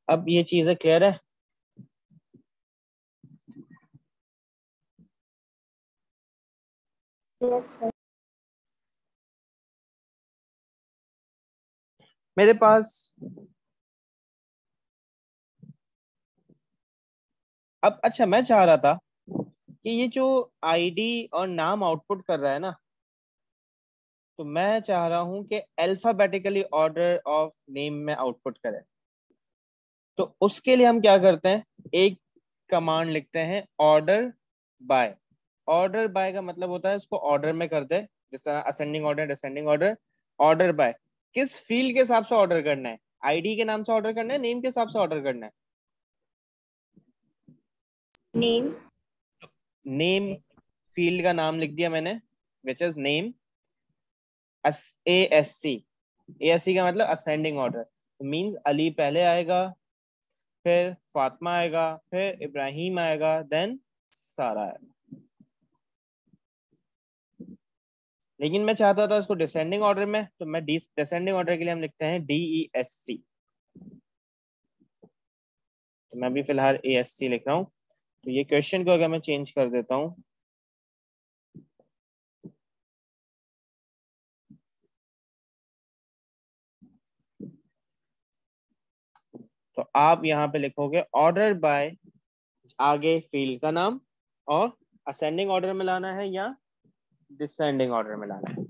अब ये चीज़ें क्लियर है? यस सर मेरे पास अब अच्छा मैं चाह रहा था कि ये जो आईडी और नाम आउटपुट कर रहा है ना तो मैं चाह रहा हूँ कि अल्फाबेटिकली ऑर्डर ऑफ़ नेम में आउटपुट करे। तो उसके लिए हम क्या करते हैं? एक कमांड लिखते हैं ऑर्डर बाय ऑर्डर बाय का मतलब होता है इसको ऑर्डर में कर दे, जिस तरह ascending order descending order order by किस फ़ील्ड के हिसाब से ऑर्डर करना है? आईडी के नाम से ऑर्डर करना है नेम के हिसाब से ऑर्डर करना है? नेम नेम फ़ील्ड का नाम लिख दिया मैंने which is name A S C A S C का मतलब असेंडिंग ऑर्डर मींस अली पहले आएगा फिर फातिमा आएगा फिर इब्राहिम आएगा देन सारा आएगा। लेकिन मैं चाहता था इसको डिसेंडिंग ऑर्डर में तो मैं डिसेंडिंग ऑर्डर के लिए हम लिखते हैं डी ई एस सी तो मैं भी फ़िलहाल ए एस सी लिख रहा हूँ। तो ये क्वेश्चन को अगर मैं चेंज कर देता हूँ। तो आप यहाँ पे लिखोगे ऑर्डर बाय आगे फ़ील्ड का नाम और असेंडिंग ऑर्डर में लाना है या डिसेंडिंग ऑर्डर में लाना है।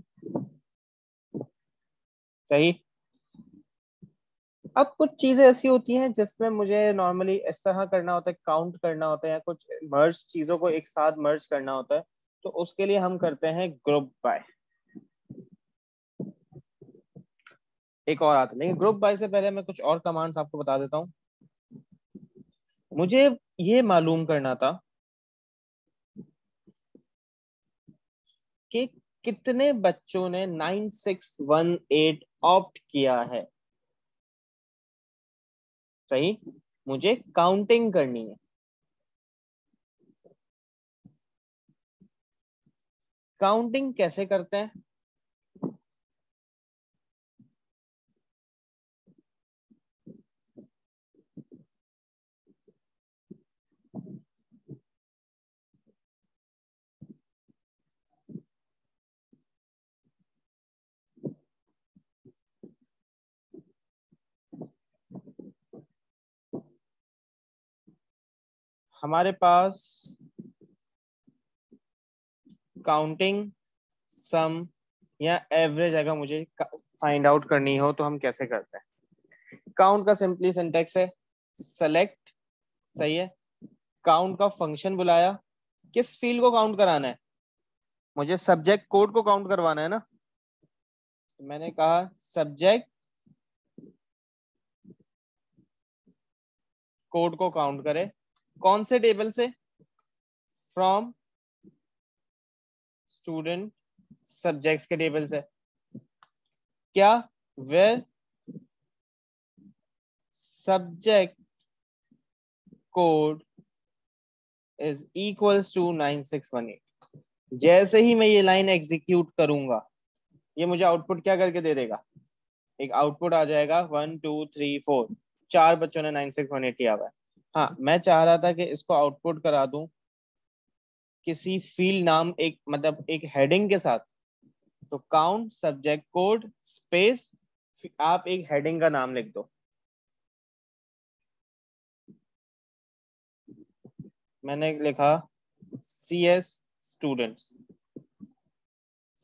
सही? अब कुछ चीज़ें ऐसी होती हैं जिसमें मुझे नॉर्मली इस तरह करना होता है काउंट करना होता है या कुछ मर्ज चीज़ों को एक साथ मर्ज करना होता है तो उसके लिए हम करते हैं ग्रुप बाय एक और आता लेकिन ग्रुप बाय से पहले मैं कुछ और कमांड्स आपको बता देता हूँ। मुझे ये मालूम करना था कि कितने बच्चों ने 9618 ऑप्ट किया है? सही? मुझे काउंटिंग करनी है। काउंटिंग कैसे करते हैं? हमारे पास काउंटिंग सम या एवरेज अगर मुझे फाइंड आउट करनी हो तो हम कैसे करते हैं? काउंट का सिंपली सिंटेक्स है। सेलेक्ट सही है? काउंट का फ़ंक्शन बुलाया। किस फ़ील्ड को काउंट कराना है? मुझे सब्जेक्ट कोड को काउंट करवाना है ना? तो मैंने कहा सब्जेक्ट कोड को काउंट करे। कौन से टेबल से? फ्रॉम स्टूडेंट सब्जेक्ट्स के टेबल से। क्या? Where subject code is equals to nine six one eight जैसे ही मैं ये लाइन एग्जीक्यूट करूँगा, ये मुझे आउटपुट क्या करके दे देगा? एक आउटपुट आ जाएगा वन टू थ्री फोर चार बच्चों ने नाइन सिक्स वन एट किया हुआ है। हाँ मैं चाह रहा था कि इसको आउटपुट करा दूँ किसी फ़ील्ड नाम एक मतलब एक हेडिंग के साथ। तो काउंट सब्जेक्ट कोड स्पेस आप एक हेडिंग का नाम लिख दो। मैंने लिखा सी एस स्टूडेंट्स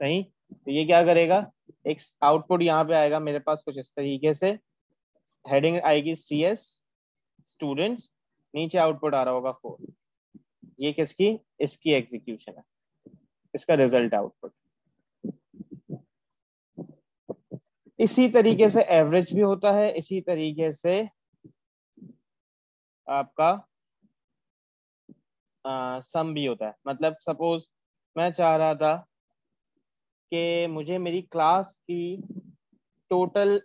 सही? तो ये क्या करेगा? एक आउटपुट यहाँ पे आएगा मेरे पास कुछ इस तरीके से। हेडिंग आएगी सी एस स्टूडेंट्स नीचे आउटपुट आ रहा होगा फोर ये किसकी? इसकी एग्जीक्यूशन है। इसका रिज़ल्ट आउटपुट इसी तरीके से एवरेज भी होता है इसी तरीके से आपका आ, सम भी होता है। मतलब सपोज़ मैं चाह रहा था कि मुझे मेरी क्लास की टोटल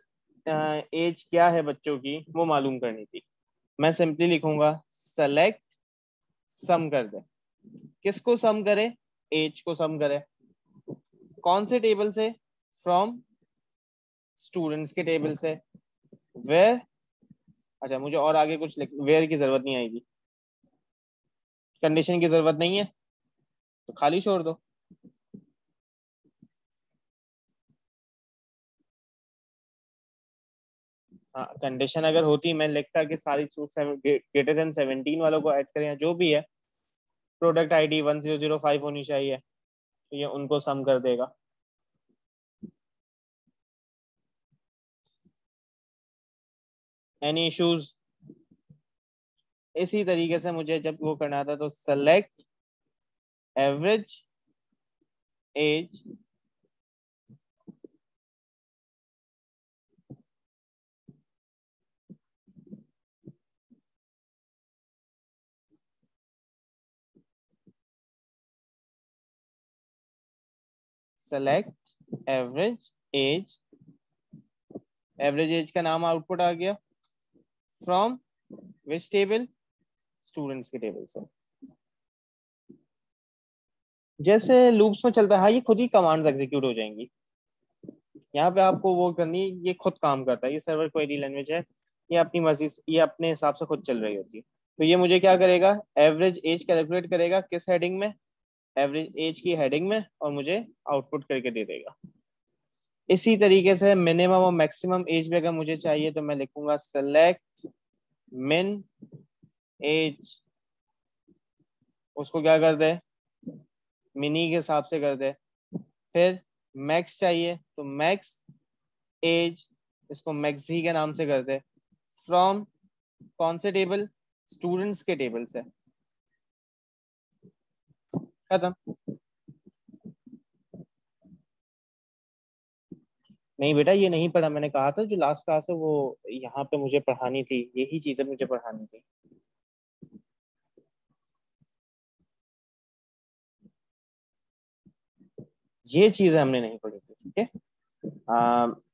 एज क्या है बच्चों की वो मालूम करनी थी। मैं सिंपली लिखूँगा सेलेक्ट सम कर दे। किसको सम करे? एज को सम करे। कौन से टेबल से? फ्रॉम स्टूडेंट्स के टेबल से। वे अच्छा मुझे और आगे कुछ वेयर की ज़रूरत नहीं आएगी। कंडीशन की ज़रूरत नहीं है। तो खाली छोड़ दो। कंडीशन अगर होती, मैं लिखता कि सारी सूट ग्रेटर देन सेवनटीन वालों को ऐड करें जो भी है product ID one zero zero five होनी चाहिए तो ये उनको सम कर देगा। एनी इश्यूज़ इसी तरीके से मुझे जब वो करना था तो select average age select average age average age का नाम आउटपुट आ गया फ्रॉम विच टेबल स्टूडेंट्स के टेबल से। जैसे लूप्स में चलता है हाँ ये खुद ही कमांड्स एग्जीक्यूट हो जाएँगी। यहाँ पे आपको वो करनी ये खुद काम करता है, ये सर्वर क्वेरी लैंग्वेज है, ये अपनी मर्ज़ी ये अपने हिसाब से खुद चल रही होती है। तो ये मुझे क्या करेगा? एवरेज एज कैलकुलेट करेगा, किस हेडिंग में? एवरेज एज की हेडिंग में और मुझे आउटपुट करके दे देगा। इसी तरीके से मिनिमम और मैक्सिमम एज भी अगर मुझे चाहिए तो मैं लिखूँगा सेलेक्ट मिन एज उसको क्या कर दे? मिनी के हिसाब से कर दे। फिर मैक्स चाहिए तो मैक्स एज इसको मैक्सी के नाम से कर दे। फ्रॉम कौन से टेबल स्टूडेंट्स के टेबल से। खत्म नहीं बेटा, ये नहीं पढ़ा मैंने कहा था, जो लास्ट क्लास है वो यहाँ पे मुझे पढ़ानी थी, यही चीज़ें मुझे पढ़ानी थी। ये चीज़ें हमने नहीं पढ़ी थी, ठीक है?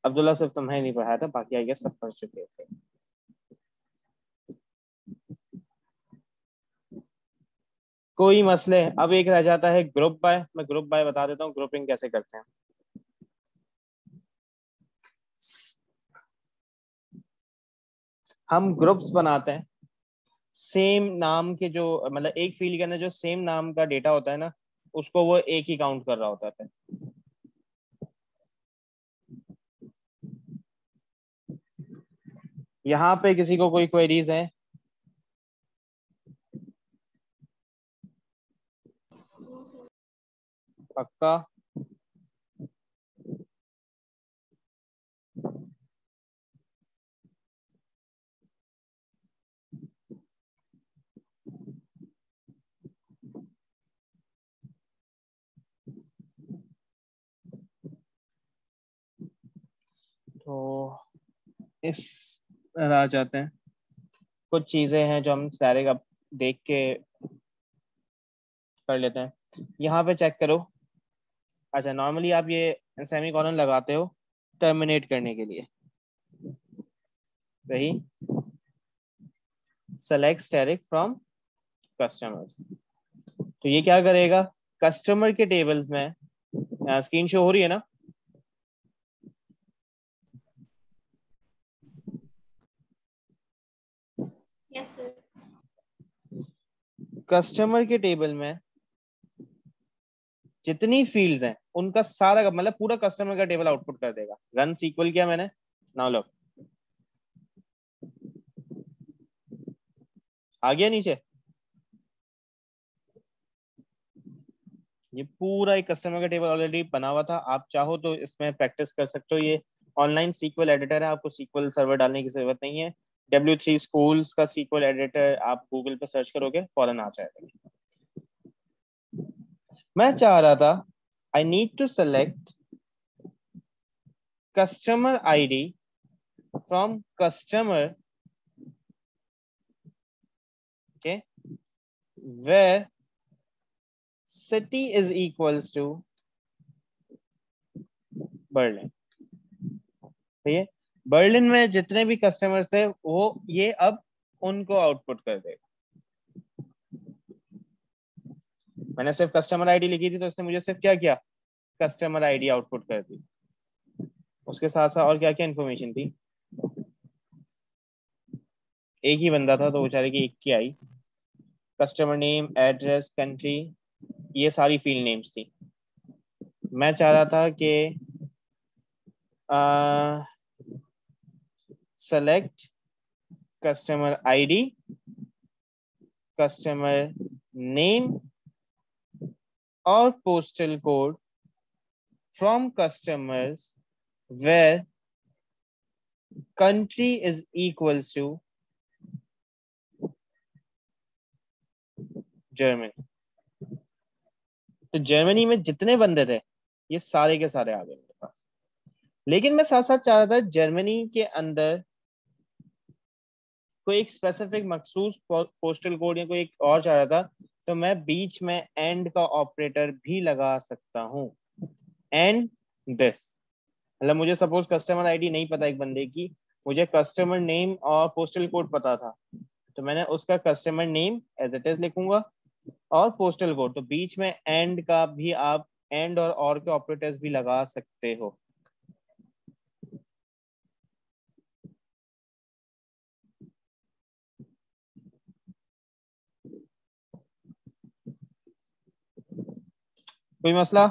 अब्दुल्ला सिर्फ़ तुम्हें नहीं पढ़ाया था, बाकी आइए सब पढ़ चुके थे। कोई मसले, अब एक रह जाता है ग्रुप बाय मैं ग्रुप बाय बता देता हूँ ग्रुपिंग कैसे करते हैं? हम ग्रुप्स बनाते हैं सेम नाम के जो मतलब एक फ़ील्ड के अंदर जो सेम नाम का डेटा होता है ना, उसको वो एक ही काउंट कर रहा होता है यहाँ पे किसी को कोई क्वेरीज है पक्का? तो इस आ जाते हैं। कुछ चीज़ें हैं जो हम सारे का देख के कर लेते हैं। यहाँ पे चेक करो। अच्छा नॉर्मली आप ये सेमी कॉलन लगाते हो टर्मिनेट करने के लिए। सही? सेलेक्ट स्टेरिक फ्रॉम कस्टमर्स तो ये क्या करेगा? कस्टमर के टेबल में स्क्रीन शो हो रही है ना? कस्टमर के टेबल में जितनी फील्ड्स हैं, उनका सारा मतलब पूरा कस्टमर का टेबल आउटपुट कर देगा। रन सीक्वल किया मैंने नाउ लो आ गया नीचे? ये पूरा एक कस्टमर का टेबल ऑलरेडी बना हुआ था। आप चाहो तो इसमें प्रैक्टिस कर सकते हो। ये ऑनलाइन सीक्वल एडिटर है। आपको सीक्वल सर्वर डालने की ज़रूरत नहीं है। डब्ल्यू थ्री स्कूल्स का सीक्वल एडिटर आप गूगल पर सर्च करोगे, फॉरन आ जाएगा। मैं चाह रहा था I need to select customer ID from customer okay where city is equals to Berlin ठीक है? बर्लिन में जितने भी कस्टमर्स थे वो ये अब उनको आउटपुट कर देगा। मैंने सिर्फ़ कस्टमर आईडी लिखी थी तो उसने मुझे सिर्फ़ क्या किया? कस्टमर आईडी आउटपुट कर दी। उसके साथ साथ और क्या क्या इन्फॉर्मेशन थी? एक ही बंदा था तो बेचारे की एक की आई। कस्टमर नेम एड्रेस कंट्री ये सारी फ़ील्ड नेम्स थी। मैं चाह रहा था कि select customer ID customer name और postal code from customers where country is equals to Germany तो जर्मनी में जितने बंदे थे, ये सारे के सारे आ गए मेरे पास। लेकिन मैं साथ साथ चाह रहा था जर्मनी के अंदर कोई एक स्पेसिफिक मखसूस पोस्टल कोड या कोई एक और चाह रहा था तो मैं बीच में एंड का ऑपरेटर भी लगा सकता हूँ। And this. मतलब मुझे सपोज़ कस्टमर आईडी नहीं पता एक बंदे की, मुझे कस्टमर नेम और पोस्टल कोड पता था। तो मैंने उसका customer name as it is लिखूँगा और पोस्टल कोड। तो बीच में एंड का भी आप, एंड और और के ऑपरेटर्स भी लगा सकते हो। कोई मसला?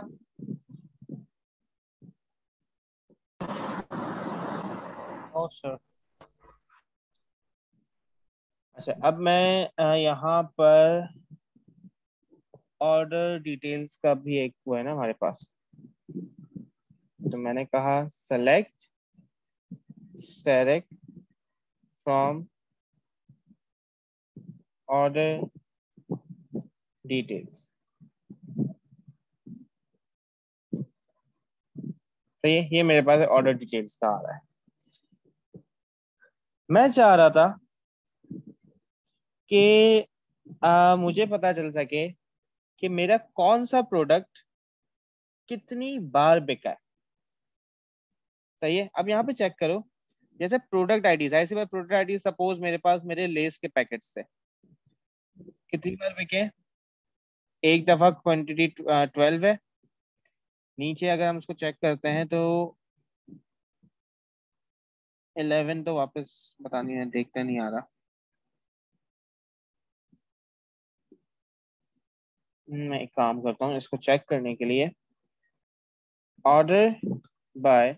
सर अच्छा अब मैं यहाँ पर ऑर्डर डिटेल्स का भी एक वो है ना हमारे पास। तो मैंने कहा select direct from order details तो ये ये मेरे पास ऑर्डर डिटेल्स का आ रहा है। मैं चाह रहा था कि मुझे पता चल सके कि मेरा कौन सा प्रोडक्ट कितनी बार बिका है। सही है? अब यहाँ पे चेक करो। जैसे प्रोडक्ट आईडी ऐसे बार प्रोडक्ट आईडी सपोज़ मेरे पास, मेरे लेस के पैकेट से कितनी बार बिके एक दफ़ा क्वांटिटी ट्वेल्व है। नीचे अगर हम उसको चेक करते हैं तो इलेवन तो वापस बतानी है देखते नहीं आ रहा। मैं एक काम करता हूँ, इसको चेक करने के लिए। Order by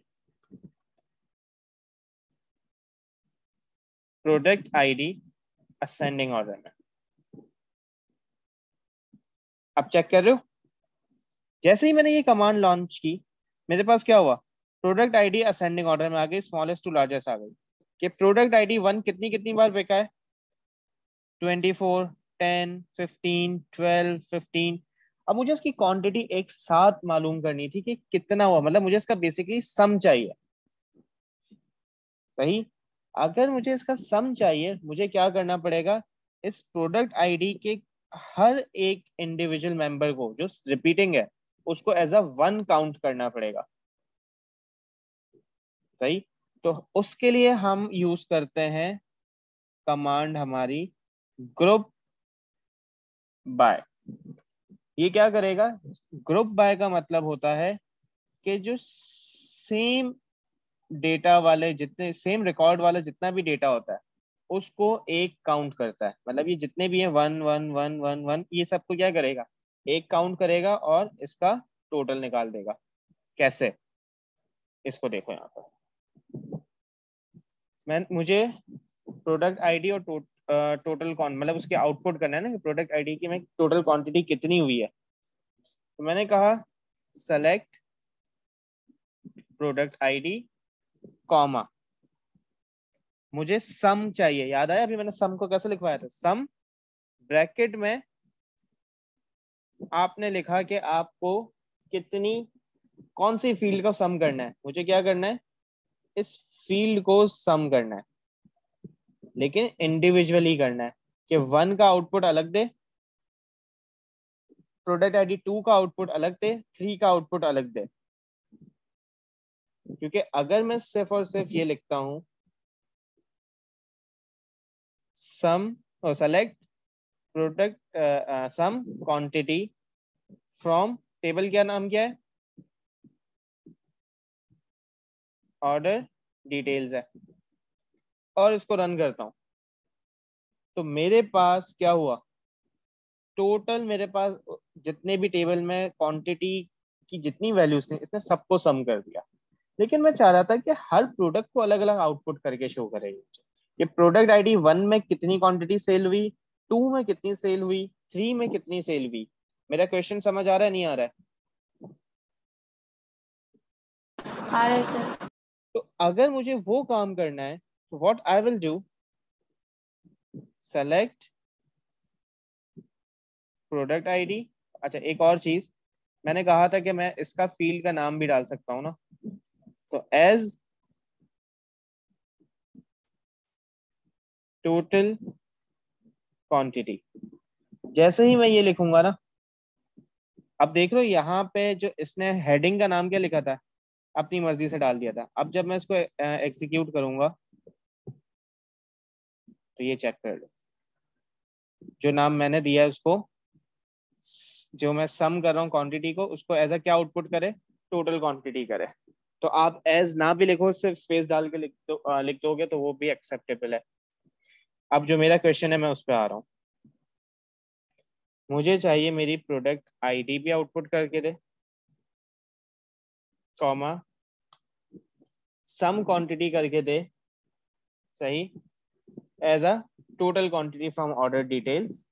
product ID ascending order में। आप चेक कर रहे हो? जैसे ही मैंने ये कमांड लॉन्च की, मेरे पास क्या हुआ? प्रोडक्ट आईडी असेंडिंग ऑर्डर में आ गई स्मॉलेस्ट टू लार्जेस्ट आ गई। कि प्रोडक्ट आईडी वन कितनी कितनी बार बिका है? Twenty four ten fifteen twelve fifteen अब मुझे इसकी क्वांटिटी एक साथ मालूम करनी थी कि कितना हुआ। मतलब मुझे इसका बेसिकली सम चाहिए। सही? अगर मुझे इसका सम चाहिए, मुझे क्या करना पड़ेगा? इस प्रोडक्ट आईडी के हर एक इंडिविजुअल मेंबर को, जो रिपीटिंग है उसको एज अ वन काउंट करना पड़ेगा। सही? तो उसके लिए हम यूज़ करते हैं कमांड हमारी ग्रुप बाय ये क्या करेगा? ग्रुप बाय का मतलब होता है कि जो सेम डेटा वाले जितने सेम रिकॉर्ड वाला जितना भी डेटा होता है, उसको एक काउंट करता है। मतलब ये जितने भी हैं one one one one one ये सबको क्या करेगा? एक काउंट करेगा और इसका टोटल निकाल देगा। कैसे? इसको देखो यहाँ पर। मैं मुझे प्रोडक्ट आईडी और टोट, टोटल कौन मतलब उसके आउटपुट करना है ना कि प्रोडक्ट आईडी की मैं टोटल क्वांटिटी कितनी हुई है। तो मैंने कहा सेलेक्ट प्रोडक्ट आईडी कॉमा मुझे सम चाहिए। याद आया? अभी मैंने सम को कैसे लिखवाया था? सम ब्रैकेट में आपने लिखा कि आपको कितनी, कौन सी फ़ील्ड को सम करना है? मुझे क्या करना है? इस फ़ील्ड को सम करना है। लेकिन इंडिविजुअली करना है कि वन का आउटपुट अलग दे प्रोडक्ट आईडी टू का आउटपुट अलग दे थ्री का आउटपुट अलग दे। क्योंकि अगर मैं सिर्फ़ और सिर्फ़ ये लिखता हूँ सम और select product sum quantity from table क्या नाम क्या है? ऑर्डर डिटेल्स है। और इसको रन करता हूँ। तो मेरे पास क्या हुआ? टोटल मेरे पास जितने भी टेबल में क्वांटिटी की जितनी वैल्यूज़ थी, इसने सबको सम कर दिया। लेकिन मैं चाह रहा था कि हर प्रोडक्ट को अलग अलग आउटपुट करके शो करेगी ये प्रोडक्ट आईडी वन में कितनी क्वांटिटी सेल हुई टू में कितनी सेल हुई? थ्री में कितनी सेल हुई? मेरा क्वेश्चन समझ आ रहा है नहीं आ रहा है? आ रहा है सर तो अगर मुझे वो काम करना है तो what I will do select product ID अच्छा एक और चीज़। मैंने कहा था कि मैं इसका फ़ील्ड का नाम भी डाल सकता हूँ ना। तो एज टोटल क्वांटिटी जैसे ही मैं ये लिखूँगा ना, अब देख लो यहाँ पे जो इसने हेडिंग का नाम क्या लिखा था? अपनी मर्ज़ी से डाल दिया था। अब जब मैं इसको एग्जीक्यूट करूँगा तो ये चेक कर लो। जो नाम मैंने दिया है उसको, जो मैं सम कर रहा हूँ क्वांटिटी को, उसको एज अ क्या आउटपुट करे? टोटल क्वांटिटी करे। तो आप एज ना भी लिखो, सिर्फ़ स्पेस डाल के लिख दो लिख दोगे तो वो भी एक्सेप्टेबल है। अब जो मेरा क्वेश्चन है, मैं उस पर आ रहा हूँ। मुझे चाहिए मेरी प्रोडक्ट आईडी भी आउटपुट करके दे कॉमा सम क्वांटिटी करके दे, सही as a total quantity from order details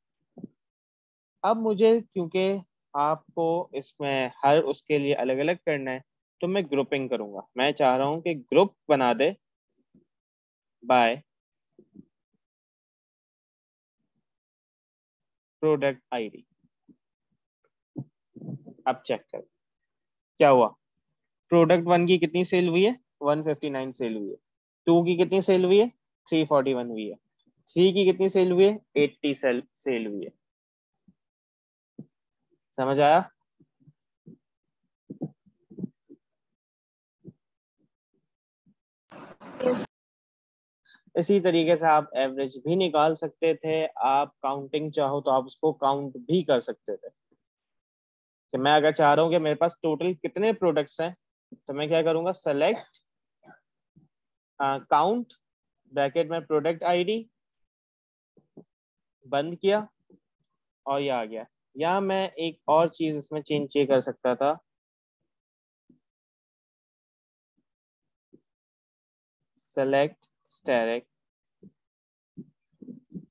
अब मुझे, क्योंकि आपको इसमें हर उसके लिए अलग अलग करना है तो मैं ग्रुपिंग करूँगा। मैं चाह रहा हूँ कि ग्रुप बना दे बाय प्रोडक्ट आईडी अब चेक कर। क्या हुआ? प्रोडक्ट वन की कितनी सेल हुई है? 159 सेल हुई है। टू की कितनी सेल हुई है? 341 हुई है। थ्री की कितनी सेल हुई है? 80 सेल सेल हुई है। समझ आया? Yes इसी तरीके से आप एवरेज भी निकाल सकते थे। आप काउंटिंग चाहो तो आप उसको काउंट भी कर सकते थे। कि मैं अगर चाह रहा हूँ कि मेरे पास टोटल कितने प्रोडक्ट्स हैं तो मैं क्या करूँगा? सेलेक्ट काउंट ब्रैकेट में प्रोडक्ट आईडी बंद किया और ये आ गया। या मैं एक और चीज़ इसमें चेंज ये कर सकता था। Select static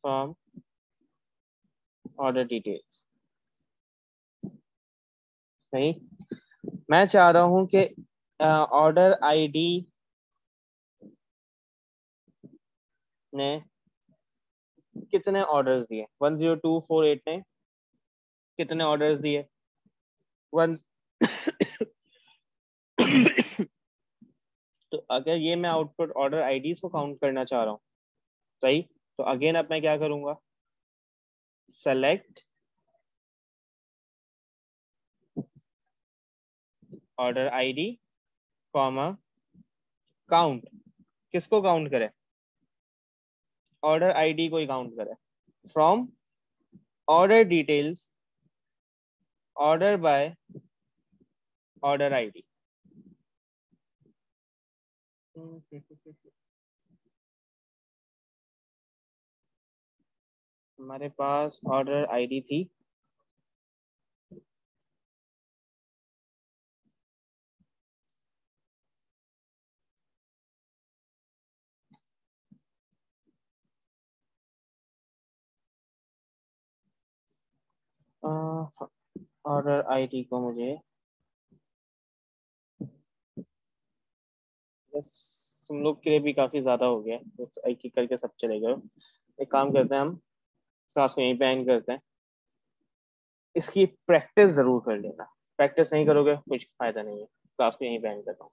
from order details. सही? मैं चाह रहा हूँ कि ऑर्डर आईडी ने कितने ऑर्डर्स दिए? One zero two four eight ने कितने ऑर्डर्स दिए? वन तो अगर ये मैं आउटपुट ऑर्डर आईडीज को काउंट करना चाह रहा हूँ, सही? तो अगेन अब मैं क्या करूँगा? Select order ID comma count किसको काउंट करे? ऑर्डर आईडी को ही काउंट करे। From order details order by order ID हमारे पास ऑर्डर आईडी थी। ऑर्डर आईडी को मुझे बस तुम लोग के लिए भी काफ़ी ज़्यादा हो गया तो एक एक करके सब चले गए एक काम करते हैं हम, क्लास को यहीं पे एंड करते हैं। इसकी प्रैक्टिस ज़रूर कर लेना। प्रैक्टिस नहीं करोगे, कुछ फ़ायदा नहीं है। क्लास को यहीं पे एंड करता हूँ।